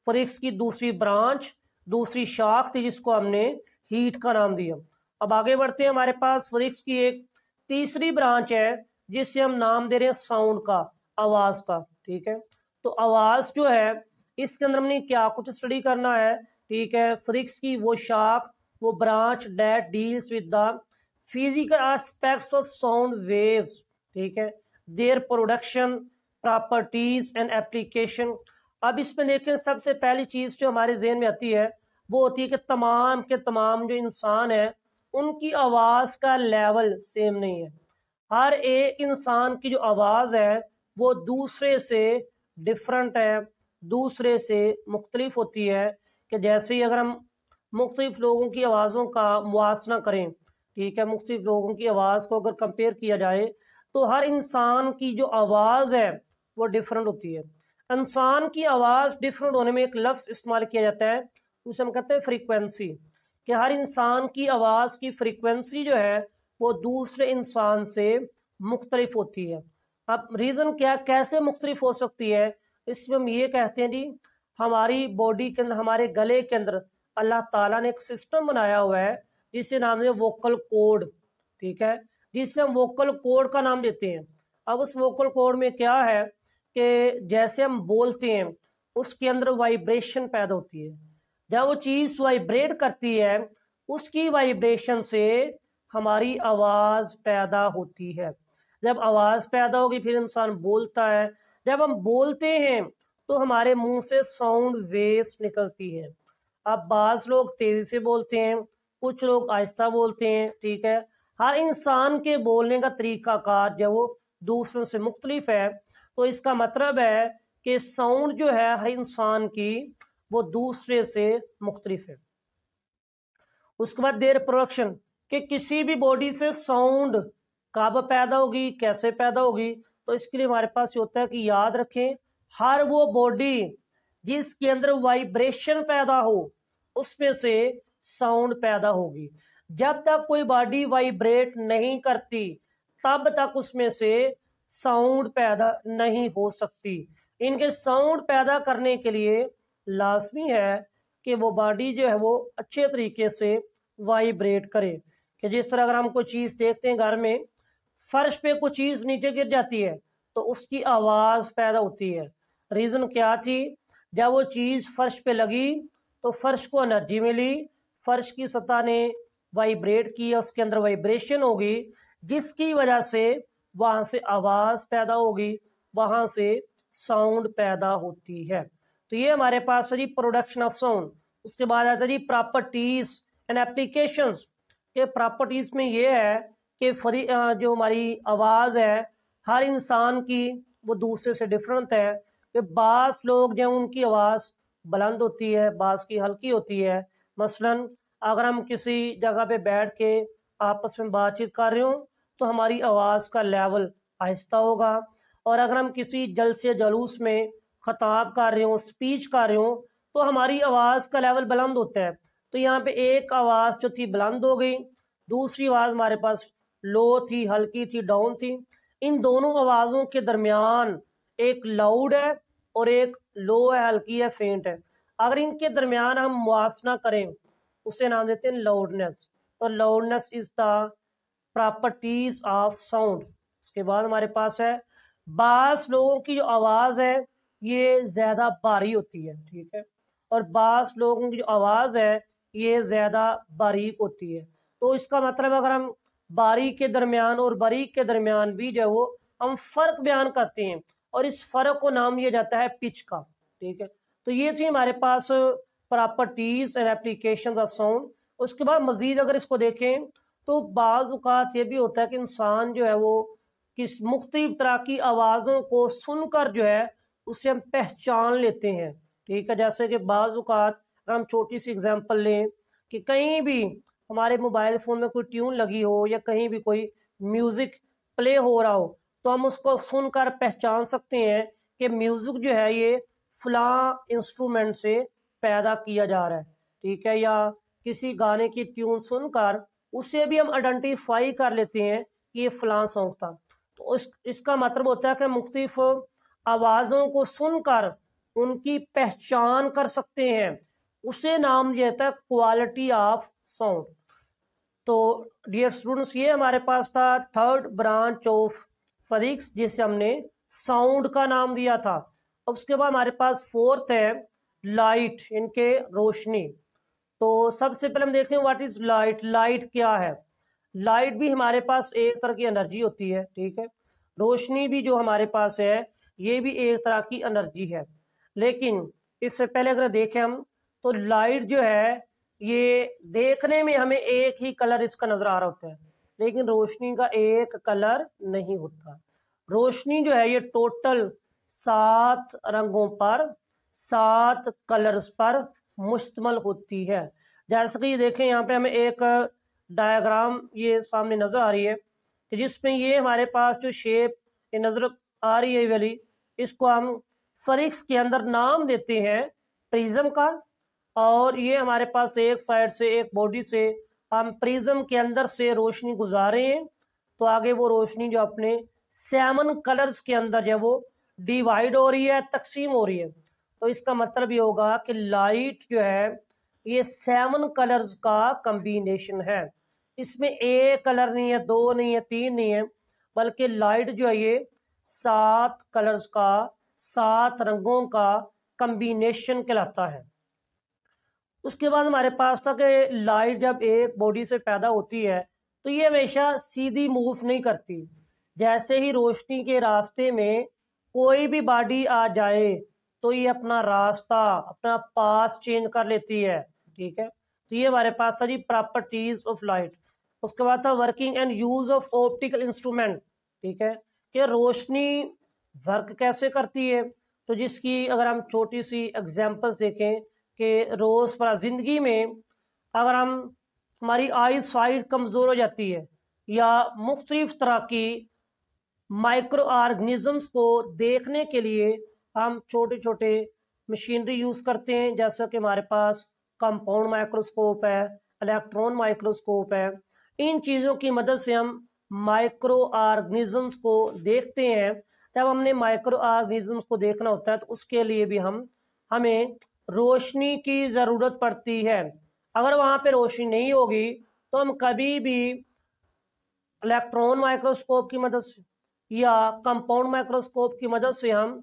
फिजिक्स की दूसरी ब्रांच दूसरी शाख थी जिसको हमने हीट का नाम दिया। अब आगे बढ़ते हैं, हमारे पास फिजिक्स की एक तीसरी ब्रांच है, जिससे हम नाम दे रहे हैं साउंड का, आवाज़ का, ठीक है? तो आवाज़ जो है, इसके अंदर हमने क्या कुछ स्टडी करना है, ठीक है? फ्रिक्स की वो शाख, वो branch that deals with the physical aspects of sound waves ठीक है? Their production properties and application अब इसमें देखें, सबसे पहली चीज़ जो हमारे जहन में आती है, वो होती है कि तमाम के तमाम जो इंसान है, उनकी आवाज़ का लेवल सेम नहीं है। हर एक इंसान की जो आवाज़ है, वो दूसरे से डिफरेंट है, दूसरे से मुख्तलिफ़ होती है कि जैसे ही अगर हम मुख्तलिफ़ लोगों की आवाज़ों का मुआसना करें, ठीक है, मुख्तलिफ़ लोगों की आवाज़ को अगर कंपेयर किया जाए तो हर इंसान की जो आवाज़ है वो डिफरेंट होती है। इंसान की आवाज़ डिफरेंट होने में एक लफ्ज़ इस्तेमाल किया जाता है, उसे हम कहते हैं फ्रीक्वेंसी कि हर इंसान की आवाज़ की फ्रीक्वेंसी जो है, वो दूसरे इंसान से मुख्तलिफ़ होती है। अब रीज़न क्या, कैसे मुख्तलिफ़ हो सकती है? इसमें हम ये कहते हैं जी, हमारी बॉडी के अंदर, हमारे गले के अंदर अल्लाह ताला ने एक सिस्टम बनाया हुआ है जिससे नाम है वोकल कोड ठीक है? जिससे हम वोकल कोड का नाम देते हैं। अब उस वोकल कोड में क्या है? कि जैसे हम बोलते हैं, उसके अंदर वाइब्रेशन पैदा होती है। जब वो चीज़ वाइब्रेट करती है, उसकी वाइब्रेशन से हमारी आवाज़ पैदा होती है। जब आवाज़ पैदा होगी, फिर इंसान बोलता है। जब हम बोलते हैं तो हमारे मुँह से साउंड वेव्स निकलती है। अब बाज़ लोग तेज़ी से बोलते हैं, कुछ लोग आहिस्ता बोलते हैं, ठीक है? हर इंसान के बोलने का तरीका कार जो वो दूसरों से मुख्तलिफ़ है तो इसका मतलब है कि साउंड जो है हर इंसान की, वो दूसरे से मुख्तलिफ़ है। उसके बाद देर प्रोडक्शन, कि किसी भी बॉडी से साउंड कब पैदा होगी, कैसे पैदा होगी तो इसके लिए हमारे पास ये होता है कि याद रखें, हर वो बॉडी जिसके अंदर वाइब्रेशन पैदा हो उसमें से साउंड पैदा होगी। जब तक कोई बॉडी वाइब्रेट नहीं करती, तब तक उसमें से साउंड पैदा नहीं हो सकती। इनके साउंड पैदा करने के लिए लाजमी है कि वो बॉडी जो है वो अच्छे तरीके से वाइब्रेट करे। कि जिस तरह अगर हम कोई चीज़ देखते हैं घर में, फर्श पे कोई चीज़ नीचे गिर जाती है तो उसकी आवाज़ पैदा होती है। रीज़न क्या थी? जब वो चीज़ फर्श पे लगी तो फर्श को एनर्जी मिली, फर्श की सतह ने वाइब्रेट किया उसके अंदर वाइब्रेशन होगी जिसकी वजह से वहाँ से आवाज़ पैदा होगी, वहाँ से साउंड पैदा होती है। तो ये हमारे पास है जी प्रोडक्शन ऑफ़ साउंड उसके बाद आता है जी प्रॉपर्टीज़ एंड एप्लीकेशंस के प्रॉपर्टीज़ में ये है कि फरी जो हमारी आवाज़ है, हर इंसान की वो दूसरे से डिफरेंट है। कि बास लोग जो उनकी आवाज़ बुलंद होती है, बास की हल्की होती है। मसलन, अगर हम किसी जगह पे बैठ के आपस में बातचीत कर रहे हो तो हमारी आवाज़ का लेवल आहिस्ता होगा। और अगर हम किसी जल से जलूस में ख़ताब कर रहे हो, स्पीच कर रहे हो तो हमारी आवाज़ का लेवल बुलंद होता है। तो यहाँ पे एक आवाज़ जो थी बुलंद हो गई, दूसरी आवाज़ हमारे पास लो थी, हल्की थी डाउन थी। इन दोनों आवाज़ों के दरमियान एक लाउड है और एक लो है, हल्की है फेंट है। अगर इनके दरमियान हम मुआसना करें, उसे नाम देते हैं लाउडनेस तो loudness is the properties of sound उसके बाद हमारे पास है, बास लोगों की जो आवाज़ है, ये ज़्यादा भारी होती है, ठीक है? और बास लोगों की जो आवाज़ है, ये ज़्यादा बारीक होती है। तो इसका मतलब अगर हम बारीक के दरमियान और बारीक के दरमियान भी जो है वो हम फ़र्क बयान करते हैं और इस फ़र्क को नाम लिया जाता है पिच का, ठीक है? तो ये थी हमारे पास properties and application of sound उसके बाद मज़ीद अगर इसको देखें तो बाज़ात ये भी होता है कि इंसान जो है वो किस मुख्तलिफ़ तरह की आवाज़ों को सुनकर जो है उसे हम पहचान लेते हैं। ठीक है, जैसे कि बाज़ात अगर हम छोटी सी एग्जांपल लें कि कहीं भी हमारे मोबाइल फ़ोन में कोई ट्यून लगी हो या कहीं भी कोई म्यूज़िक प्ले हो रहा हो तो हम उसको सुनकर पहचान सकते हैं कि म्यूज़िक जो है ये फ़लाँ इंस्ट्रूमेंट से पैदा किया जा रहा है। ठीक है, या किसी गाने की ट्यून सुनकर उसे भी हम आइडेंटिफाई कर लेते हैं कि ये फ़लाँ सॉन्ग था। तो इस इसका मतलब होता है कि मुख्तफ आवाज़ों को सुनकर उनकी पहचान कर सकते हैं। उसे नाम दिया जाता है क्वालिटी ऑफ़ साउंड तो डियर स्टूडेंट्स ये हमारे पास था थर्ड ब्रांच ऑफ़ फिजिक्स जिसे हमने साउंड का नाम दिया था। अब उसके बाद हमारे पास फोर्थ है लाइट इनके रोशनी। तो सबसे पहले हम देखते हैं व्हाट इज़ लाइट लाइट क्या है? लाइट भी हमारे पास एक तरह की एनर्जी होती है, ठीक है? रोशनी भी जो हमारे पास है, ये भी एक तरह की एनर्जी है। लेकिन इससे पहले अगर देखें हम तो लाइट जो है, ये देखने में हमें एक ही कलर इसका नज़र आ रहा होता है, लेकिन रोशनी का एक कलर नहीं होता। रोशनी जो है, ये टोटल सात रंगों पर, सात कलर्स पर मुश्तमल होती है। जैसे कि ये देखें, यहाँ पे हमें एक डायग्राम ये सामने नज़र आ रही है कि जिसमें ये हमारे पास जो शेप ये नज़र आ रही है वाली, इसको हम फरिक्स के अंदर नाम देते हैं प्रिज्म का और ये हमारे पास एक साइड से, एक बॉडी से हम प्रिज्म के अंदर से रोशनी गुजारे हैं। तो आगे वो रोशनी जो अपने सेवन कलर्स के अंदर जो वो डिवाइड हो रही है, तकसीम हो रही है। तो इसका मतलब ये होगा कि लाइट जो है, ये सेवन कलर्स का कम्बिनेशन है। इसमें एक कलर नहीं है, दो नहीं है, तीन नहीं है, बल्कि लाइट जो है ये सात कलर्स का, सात रंगों का कम्बिनेशन कहलाता है। उसके बाद हमारे पास था कि लाइट जब एक बॉडी से पैदा होती है तो ये हमेशा सीधी मूव नहीं करती। जैसे ही रोशनी के रास्ते में कोई भी बॉडी आ जाए तो ये अपना रास्ता, अपना पाथ चेंज कर लेती है, ठीक है? तो ये हमारे पास था जी प्रॉपर्टीज़ ऑफ़ लाइट उसके बाद था working and use of optical instrument ठीक है? कि रोशनी वर्क कैसे करती है? तो जिसकी अगर हम छोटी सी एग्जांपल्स देखें कि रोज़ पर ज़िंदगी में अगर हम, हमारी आई साइड कमज़ोर हो जाती है या मुख्तलिफ़ तरह की माइक्रो ऑर्गेनिजम्स को देखने के लिए हम छोटे छोटे मशीनरी यूज़ करते हैं, जैसा कि हमारे पास कंपाउंड माइक्रोस्कोप है, इलेक्ट्रॉन माइक्रोस्कोप है। इन चीज़ों की मदद से हम माइक्रो ऑर्गेनिजम्स को देखते हैं। जब हमने माइक्रो ऑर्गेनिजम्स को देखना होता है तो उसके लिए भी हम, हमें रोशनी की ज़रूरत पड़ती है। अगर वहाँ पे रोशनी नहीं होगी तो हम कभी भी इलेक्ट्रॉन माइक्रोस्कोप की मदद से या कंपाउंड माइक्रोस्कोप की मदद से हम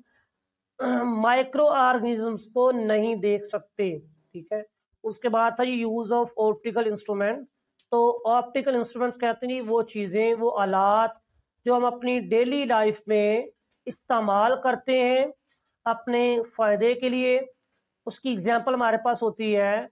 माइक्रो ऑर्गेनिजम्स को नहीं देख सकते, ठीक है? उसके बाद था यूज़ ऑफ़ ऑप्टिकल इंस्ट्रूमेंट तो ऑप्टिकल इंस्ट्रूमेंट्स कहते हैं वो चीज़ें, वो आलात जो हम अपनी डेली लाइफ में इस्तेमाल करते हैं अपने फ़ायदे के लिए। उसकी एग्जांपल हमारे पास होती है,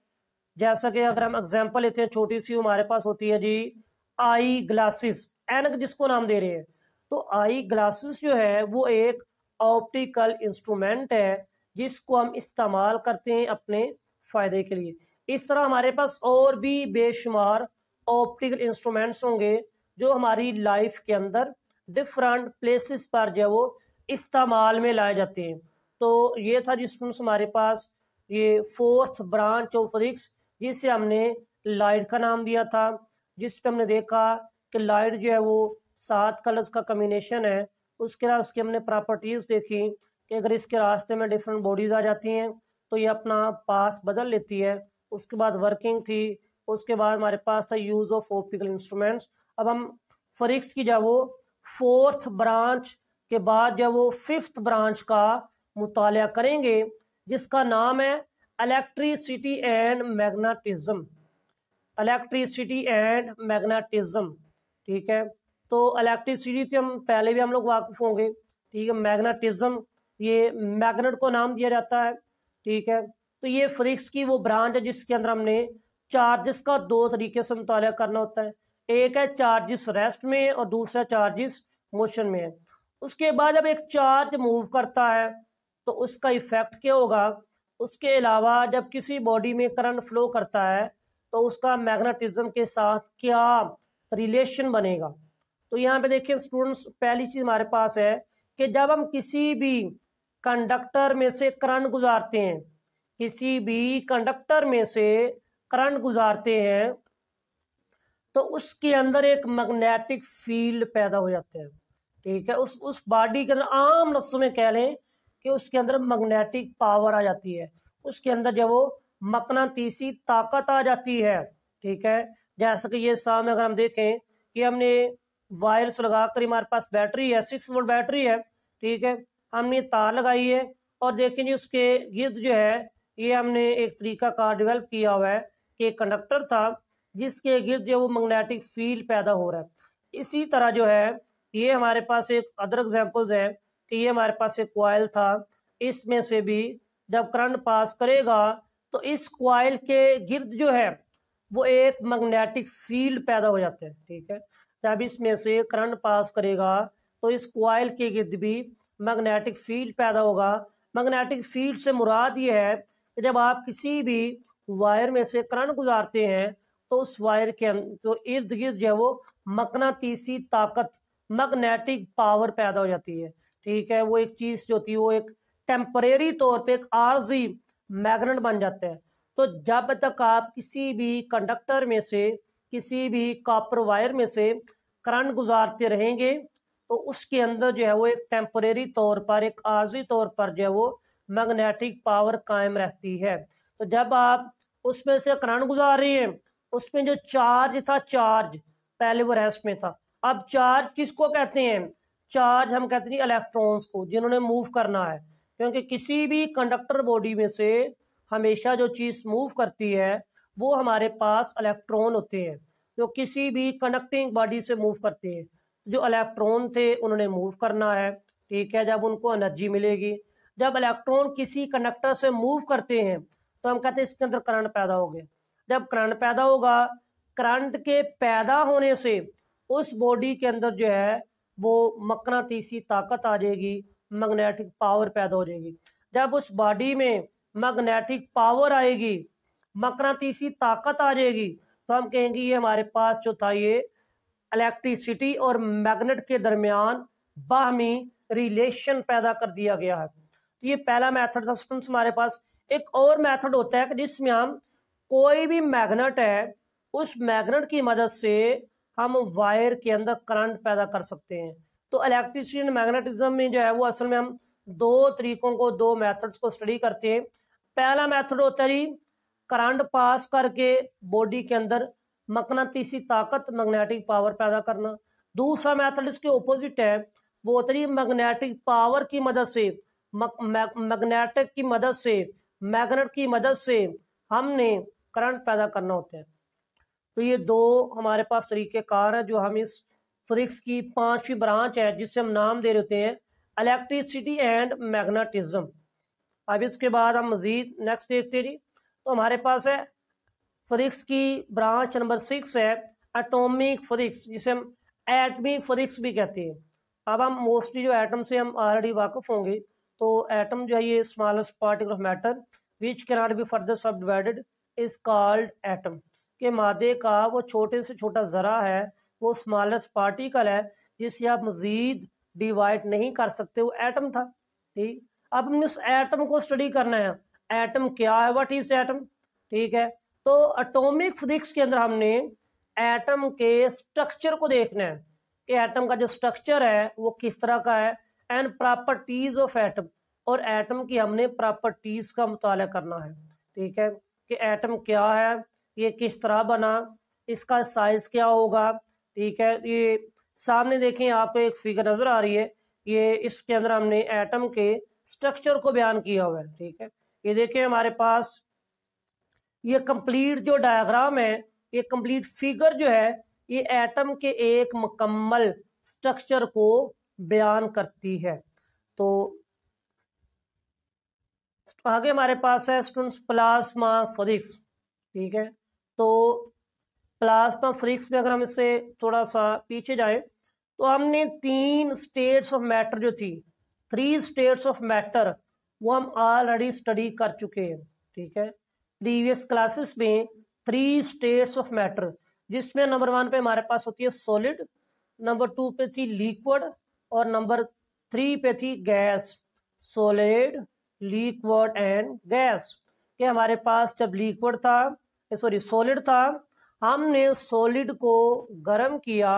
जैसा कि अगर हम एग्जांपल लेते हैं, छोटी सी हमारे पास होती है जी आई ग्लासेस एनक जिसको नाम दे रहे हैं। तो आई ग्लासेस जो है, वो एक ऑप्टिकल इंस्ट्रूमेंट है, जिसको हम इस्तेमाल करते हैं अपने फ़ायदे के लिए। इस तरह हमारे पास और भी बेशुमार ऑप्टिकल इंस्ट्रूमेंट्स होंगे, जो हमारी लाइफ के अंदर डिफरेंट प्लेसेस पर जो है वो इस्तेमाल में लाए जाते हैं। तो ये था जी स्टूडेंट्स हमारे पास, ये फोर्थ ब्रांच ऑफ़ फिजिक्स जिससे हमने लाइट का नाम दिया था, जिस पे हमने देखा कि लाइट जो है वो सात कलर्स का कम्बिनेशन है। उसके बाद उसकी हमने प्रॉपर्टीज़ देखी कि अगर इसके रास्ते में डिफरेंट बॉडीज़ आ जाती हैं तो ये अपना पाथ बदल लेती है। उसके बाद वर्किंग थी, उसके बाद हमारे पास था यूज़ ऑफ़ ऑप्टिकल इंस्ट्रूमेंट्स अब हम फरिक्स की जब वो फोर्थ ब्रांच के बाद जब वो फिफ्थ ब्रांच का मुताल करेंगे, जिसका नाम है electricity and magnetism electricity and magnetism ठीक है? तो इलेक्ट्रिसिटी तो हम पहले भी हम लोग वाकिफ होंगे, ठीक है? मैग्नेटिज्म ये मैग्नेट को नाम दिया जाता है, ठीक है? तो ये फ्रिक्स की वो ब्रांच है जिसके अंदर हमने चार्जेस का दो तरीके से मुताल करना होता है। एक है चार्जेस रेस्ट में और दूसरा चार्जेस मोशन में है। उसके बाद जब एक चार्ज मूव करता है तो उसका इफ़ेक्ट क्या होगा? उसके अलावा जब किसी बॉडी में करंट फ्लो करता है तो उसका मैग्नेटिज्म के साथ क्या रिलेशन बनेगा? तो यहाँ पे देखिए स्टूडेंट्स पहली चीज़ हमारे पास है कि जब हम किसी भी कंडक्टर में से करंट गुजारते हैं, किसी भी कंडक्टर में से करंट गुजारते हैं तो उसके अंदर एक मैग्नेटिक फ़ील्ड पैदा हो जाते हैं। ठीक है? उस उस बॉडी के अंदर आम लफ्सों में कह लें कि उसके अंदर मैग्नेटिक पावर आ जाती है। उसके अंदर जब वो मकनातीसी ताकत आ जाती है, ठीक है? जैसा कि ये सामने अगर हम देखें कि हमने वायर्स लगाकर हमारे पास बैटरी है सिक्स वोल्ट बैटरी है, ठीक है? हमने तार लगाई है और देखें जी, उसके गिर्द जो है, ये हमने एक तरीका का डेवलप किया हुआ है कि एक कंडक्टर था जिसके गिर्द जो वो मैग्नेटिक फ़ील्ड पैदा हो रहा है। इसी तरह जो है, ये हमारे पास एक अदर एग्जाम्पल्स है कि ये हमारे पास एक कोयल था। इसमें से भी जब करंट पास करेगा तो इस कोयल के गिर्द जो है, वो एक मैग्नेटिक फ़ील्ड पैदा हो जाते हैं, ठीक है? जब इसमें से करंट पास करेगा तो इस कोयल के गिर्द भी मैग्नेटिक फ़ील्ड पैदा होगा। मैग्नेटिक फ़ील्ड से मुराद ये है कि जब आप किसी भी वायर में से करंट गुजारते हैं तो उस वायर के तो इर्द गिर्द जो है वो मकनातीसी ताकत मैग्नेटिक पावर पैदा हो जाती है। ठीक है, वो एक चीज़ जो होती है, वो एक टेम्परेरी तौर पे एक आर्जी मैग्नेट बन जाता है। तो जब तक आप किसी भी कंडक्टर में से किसी भी कॉपर वायर में से करंट गुजारते रहेंगे तो उसके अंदर जो है वो एक टेम्परेरी तौर पर, एक आर्जी तौर पर जो है वो मैग्नेटिक पावर कायम रहती है। तो जब आप उसमें से करंट गुजार रही हैं, उसमें जो चार्ज था चार्ज पहले वो रेस्ट में था। अब चार्ज किसको कहते हैं? चार्ज हम कहते हैं इलेक्ट्रॉन्स को, जिन्होंने मूव करना है। क्योंकि किसी भी कंडक्टर बॉडी में से हमेशा जो चीज़ मूव करती है वो हमारे पास इलेक्ट्रॉन होते हैं, जो किसी भी कनेक्टिंग बॉडी से मूव करते हैं। जो इलेक्ट्रॉन थे, उन्होंने मूव करना है, ठीक है? जब उनको एनर्जी मिलेगी। जब इलेक्ट्रॉन किसी कंडक्टर से मूव करते हैं तो हम कहते हैं इसके अंदर करंट पैदा हो गया। जब करंट पैदा होगा करंट के पैदा होने से उस बॉडी के अंदर जो है, वो मकनातीसी ताकत आ जाएगी मैग्नेटिक पावर पैदा हो जाएगी। जब उस बॉडी में मैग्नेटिक पावर आएगी मकनातीसी ताकत आ जाएगी। तो हम कहेंगे ये हमारे पास जो था ये इलेक्ट्रिसिटी और मैग्नेट के दरमियान बाहमी रिलेशन पैदा कर दिया गया है। तो ये पहला मेथड था स्टूडेंट्स हमारे पास। एक और मेथड होता है कि जिसमें हम कोई भी मैग्नेट है, उस मैग्नेट की मदद से हम वायर के अंदर करंट पैदा कर सकते हैं। तो इलेक्ट्रिसिटी एंड मैग्नेटिज्म में जो है वो असल में हम दो तरीकों को, दो मेथड्स को स्टडी करते हैं। पहला मेथड होता है करंट पास करके बॉडी के अंदर मकनातीसी ताकत मैग्नेटिक पावर पैदा करना। दूसरा मेथड इसके ऑपोजिट है, वो होती है मैग्नेटिक पावर की मदद से मैग्नेटिक की मदद से मैग्नेट की मदद से हमने करंट पैदा करना होता है। तो ये दो हमारे पास तरीके कार है जो हम इस फिजिक्स की पांचवी ब्रांच है, जिससे हम नाम दे रहे हैं इलेक्ट्रिसिटी एंड मैग्नेटिज्म अब इसके बाद हम मज़ीद नेक्स्ट देखते जी। तो हमारे पास है फिजिक्स की ब्रांच नंबर सिक्स है, एटॉमिक फिजिक्स, जिसे हम एटमी फिजिक्स भी कहते हैं। अब हम मोस्टली जो एटम से हम ऑलरेडी वाकिफ होंगे तो एटम जो है ये smallest particle of matter which can not be further subdivided is called atom के मादे का वो छोटे से छोटा ज़रा है, वो स्मॉलेस्ट पार्टिकल है, जिसे आप मज़ीद डिवाइड नहीं कर सकते, वो एटम था। ठीक? अब हमने उस एटम को स्टडी करना है। एटम, क्या है? वट इज़ एटम ठीक है। तो अटोमिक फिजिक्स के अंदर हमने एटम के स्ट्रक्चर को देखना है कि एटम का जो स्ट्रक्चर है, वो किस तरह का है एंड प्रॉपर्टीज़ ऑफ़ एटम और एटम की हमने प्रॉपर्टीज़ का मुताल करना है। ठीक है कि एटम क्या है, ये किस तरह बना, इसका साइज़ क्या होगा। ठीक है, ये सामने देखें आप एक फिगर नज़र आ रही है। ये, इसके अंदर हमने एटम के स्ट्रक्चर को बयान किया हुआ है। ठीक है ये देखें हमारे पास ये कंप्लीट जो डायग्राम है, ये कंप्लीट फिगर जो है, ये एटम के एक मुकम्मल स्ट्रक्चर को बयान करती है। तो आगे हमारे पास है स्टूडेंट्स प्लाज्मा फिजिक्स ठीक है? तो प्लाज्मा फिजिक्स में अगर हम इससे थोड़ा सा पीछे जाए तो हमने तीन स्टेट्स ऑफ़ मैटर जो थी थ्री स्टेट्स ऑफ़ मैटर वो हम ऑलरेडी स्टडी कर चुके हैं, ठीक है? प्रीवियस क्लासेस में थ्री स्टेट्स ऑफ़ मैटर जिसमें नंबर वन पे हमारे पास होती है सॉलिड नंबर टू पे थी लिक्विड और नंबर थ्री पे थी gas solid liquid and gas के हमारे पास जब लिक्विड था सॉरी सॉलिड था, हमने सॉलिड को गर्म किया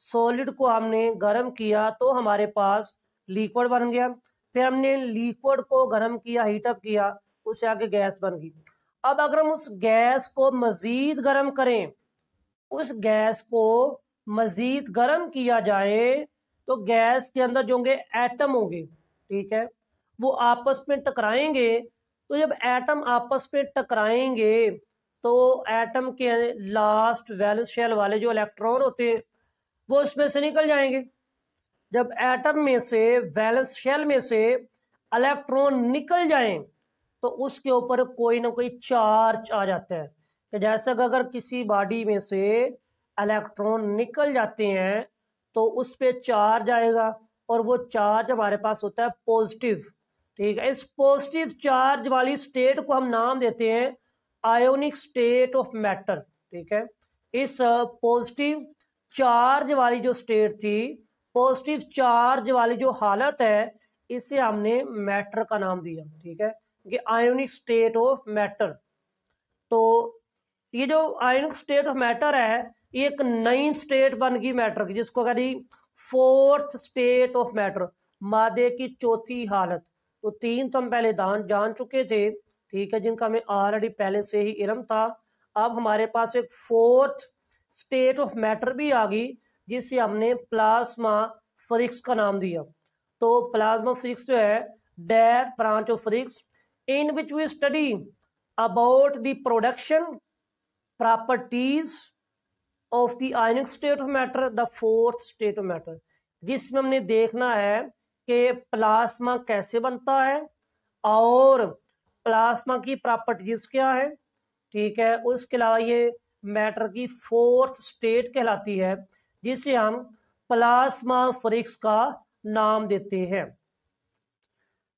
सॉलिड को हमने गर्म किया तो हमारे पास लिक्विड बन गया। फिर हमने लिक्विड को गर्म किया हीटअप किया, उससे आगे गैस बन गई। अब अगर हम उस गैस को मज़ीद गर्म करें, उस गैस को मज़ीद गर्म किया जाए तो गैस के अंदर जो होंगे एटम होंगे, ठीक है? वो आपस में टकराएँगे तो जब एटम आपस में टकराएँगे तो एटम के लास्ट वैलेंस शेल वाले जो इलेक्ट्रॉन होते हैं वो उसमें से निकल जाएँगे। जब एटम में से वैलेंस शेल में से इलेक्ट्रॉन निकल जाएँ तो उसके ऊपर कोई ना कोई चार्ज आ जाता है। कि जैसे अगर किसी बॉडी में से इलेक्ट्रॉन निकल जाते हैं तो उस पर चार्ज आएगा और वो चार्ज हमारे पास होता है पॉजिटिव ठीक है, इस पॉजिटिव चार्ज वाली स्टेट को हम नाम देते हैं आयोनिक स्टेट ऑफ़ मैटर ठीक है, इस पॉजिटिव चार्ज वाली जो स्टेट थी पॉजिटिव चार्ज वाली जो हालत है इसे हमने मैटर का नाम दिया, ठीक है? कि आयोनिक स्टेट ऑफ़ मैटर तो ये जो आयोनिक स्टेट ऑफ़ मैटर है, ये एक नई स्टेट बन गई मैटर की, जिसको कह फोर्थ स्टेट ऑफ़ मैटर मादे की चौथी हालत। तो तीन तो हम पहले दान जान चुके थे, ठीक है, जिनका हमें ऑलरेडी पहले से ही इलम था। अब हमारे पास एक फोर्थ स्टेट ऑफ़ मैटर भी आ गई जिसे हमने प्लाज्मा फिजिक्स का नाम दिया। तो प्लाज्मा फिजिक्स जो है that branch of physics in which we study about the production properties of the ionic state of matter the fourth state of matter जिसमें हमने देखना है कि प्लाज्मा कैसे बनता है और प्लाज्मा की प्रॉपर्टीज़ क्या है। ठीक है, उसके अलावा ये मैटर की फोर्थ स्टेट कहलाती है। जिसे हम प्लाज्मा फ्रिक्स का नाम देते हैं।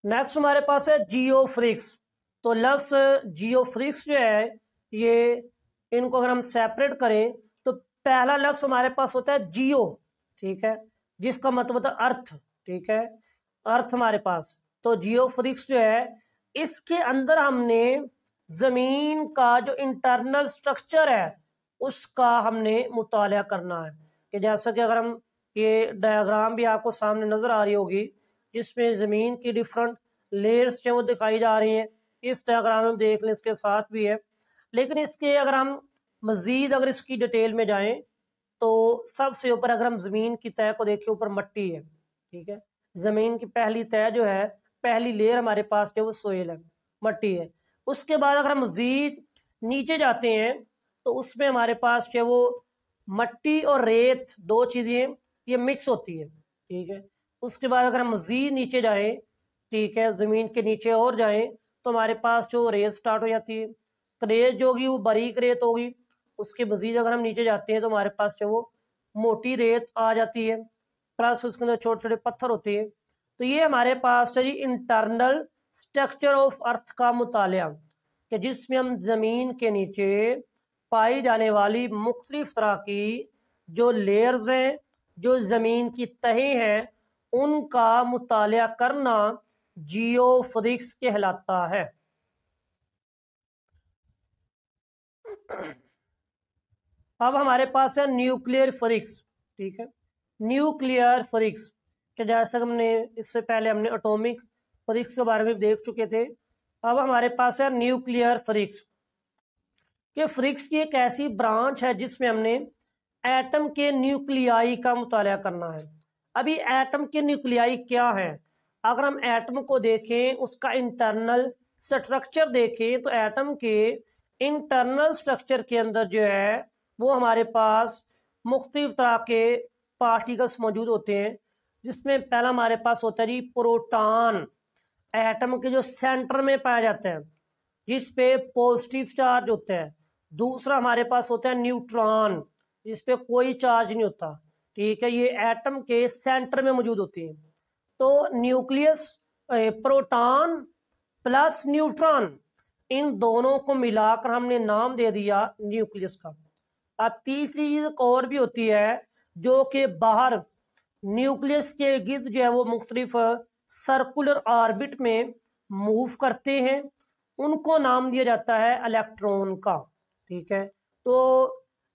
नेक्स्ट हमारे पास है जियो फ्रिक्स तो लफ्स जियो फ्रिक्स जो है, ये इनको अगर हम सेपरेट करें तो पहला लफ्स हमारे पास होता है जियो, ठीक है? जिसका मतलब होता है अर्थ, ठीक है? अर्थ हमारे पास। तो जियो फ्रिक्स जो है, इसके अंदर हमने ज़मीन का जो इंटरनल स्ट्रक्चर है, उसका हमने मुताल करना है। कि जैसा कि अगर हम ये डायग्राम भी आपको सामने नज़र आ रही होगी, जिसमें ज़मीन की डिफरेंट लेयर्स जो वो दिखाई जा रही हैं। इस डायग्राम में देख लें इसके साथ भी है। लेकिन इसके अगर हम मज़ीद अगर इसकी डिटेल में जाएँ तो सबसे ऊपर अगर हम ज़मीन की तय को देखें, ऊपर मट्टी है, ठीक है? ज़मीन की पहली तय जो है, पहली लेयर हमारे पास जो वो सोयल है, मट्टी है। उसके बाद अगर हम मज़ीद नीचे जाते हैं तो उसमें हमारे पास जो वो मट्टी और रेत, दो चीज़ें ये मिक्स होती है, ठीक है? उसके बाद अगर हम मज़ीद नीचे जाएँ, ठीक है, ज़मीन के नीचे और जाएँ तो हमारे पास जो रेत स्टार्ट हो जाती है। रेत जो होगी वो बारीक रेत होगी, उसके मज़ीद अगर हम नीचे जाते हैं तो हमारे पास जो वो मोटी रेत आ जाती है प्लस उसके अंदर छोटे छोटे पत्थर होते हैं। तो ये हमारे पास है जी इंटरनल स्ट्रक्चर ऑफ़ अर्थ का मुताल कि जिसमें हम ज़मीन के नीचे पाई जाने वाली मुख्तलिफ़ तरह की जो लेयर्स हैं, जो ज़मीन की तहें हैं, उनका मुताल करना जियोफिजिक्स कहलाता है। अब हमारे पास है न्यूक्लियर फिजिक्स ठीक है? न्यूक्लियर फिजिक्स के जैसे हमने, इससे पहले हमने एटॉमिक फिजिक्स के बारे में देख चुके थे। अब हमारे पास है न्यूक्लियर फिजिक्स कि फिजिक्स की एक ऐसी ब्रांच है जिसमें हमने एटम के न्यूक्लियाई का मुताल करना है। अभी एटम के न्यूक्लियाई क्या है? अगर हम एटम को देखें, उसका इंटरनल स्ट्रक्चर देखें तो एटम के इंटरनल स्ट्रक्चर के अंदर जो है, वो हमारे पास मुख्तलिफ़ तरह के पार्टिकल्स मौजूद होते हैं, जिसमें पहला हमारे पास होता है जी प्रोटॉन। एटम के जो सेंटर में पाया जाता है, जिस पे पॉजिटिव चार्ज होता है दूसरा हमारे पास होता है न्यूट्रॉन। इस पर कोई चार्ज नहीं होता, ठीक है? ये एटम के सेंटर में मौजूद होती है। तो न्यूक्लियस प्रोटॉन प्लस न्यूट्रॉन, इन दोनों को मिलाकर हमने नाम दे दिया न्यूक्लियस का। अब तीसरी चीज़ और भी होती है, जो कि बाहर न्यूक्लियस के गिर्द जो है वो मुख्तलिफ़ सर्कुलर ऑर्बिट में मूव करते हैं। उनको नाम दिया जाता है इलेक्ट्रॉन का। ठीक है? तो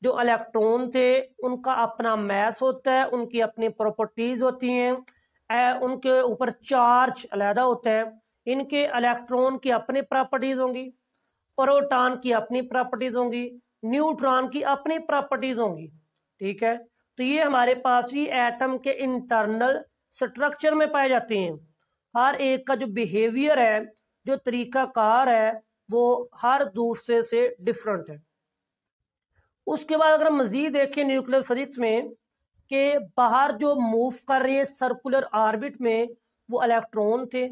जो इलेक्ट्रॉन थे, उनका अपना मैस होता है, उनकी अपनी प्रॉपर्टीज़ होती हैं उनके ऊपर चार्ज अलहदा होता है। इनके इलेक्ट्रॉन की अपनी प्रॉपर्टीज़ होंगी प्रोटॉन की अपनी प्रॉपर्टीज़ होंगी न्यूट्रॉन की अपनी प्रॉपर्टीज़ होंगी, ठीक है? तो ये हमारे पास भी एटम के इंटरनल स्ट्रक्चर में पाए जाते हैं। हर एक का जो बिहेवियर है, जो तरीका कार है, वो हर दूसरे से डिफरेंट है। उसके बाद अगर हम मजीद देखें न्यूक्लियर फिजिक्स में कि बाहर जो मूव कर रहे सर्कुलर आर्बिट में, वो इलेक्ट्रॉन थे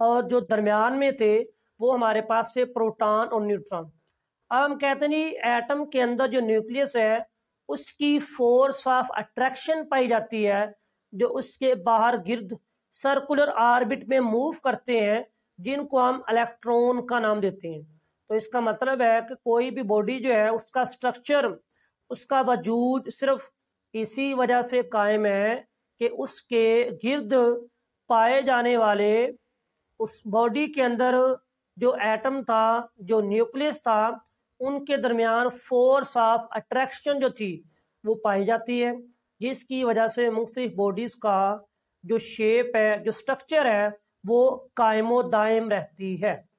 और जो दरमियान में थे, वो हमारे पास से प्रोटॉन और न्यूट्रॉन अब हम कहते हैं नहीं एटम के अंदर जो न्यूक्लियस है, उसकी फोर्स ऑफ़ अट्रैक्शन पाई जाती है, जो उसके बाहर गिर्द सर्कुलर आर्बिट में मूव करते हैं, जिनको हम इलेक्ट्रॉन का नाम देते हैं। तो इसका मतलब है कि कोई भी बॉडी जो है, उसका स्ट्रक्चर उसका वजूद सिर्फ़ इसी वजह से कायम है कि उसके गिर्द पाए जाने वाले उस बॉडी के अंदर जो एटम था, जो न्यूक्लियस था, उनके दरमियान फोर्स ऑफ़ अट्रैक्शन जो थी, वो पाई जाती है। जिसकी वजह से मुख्तलिफ़ बॉडीज़ का जो शेप है, जो स्ट्रक्चर है, वो कायमो दायम रहती है।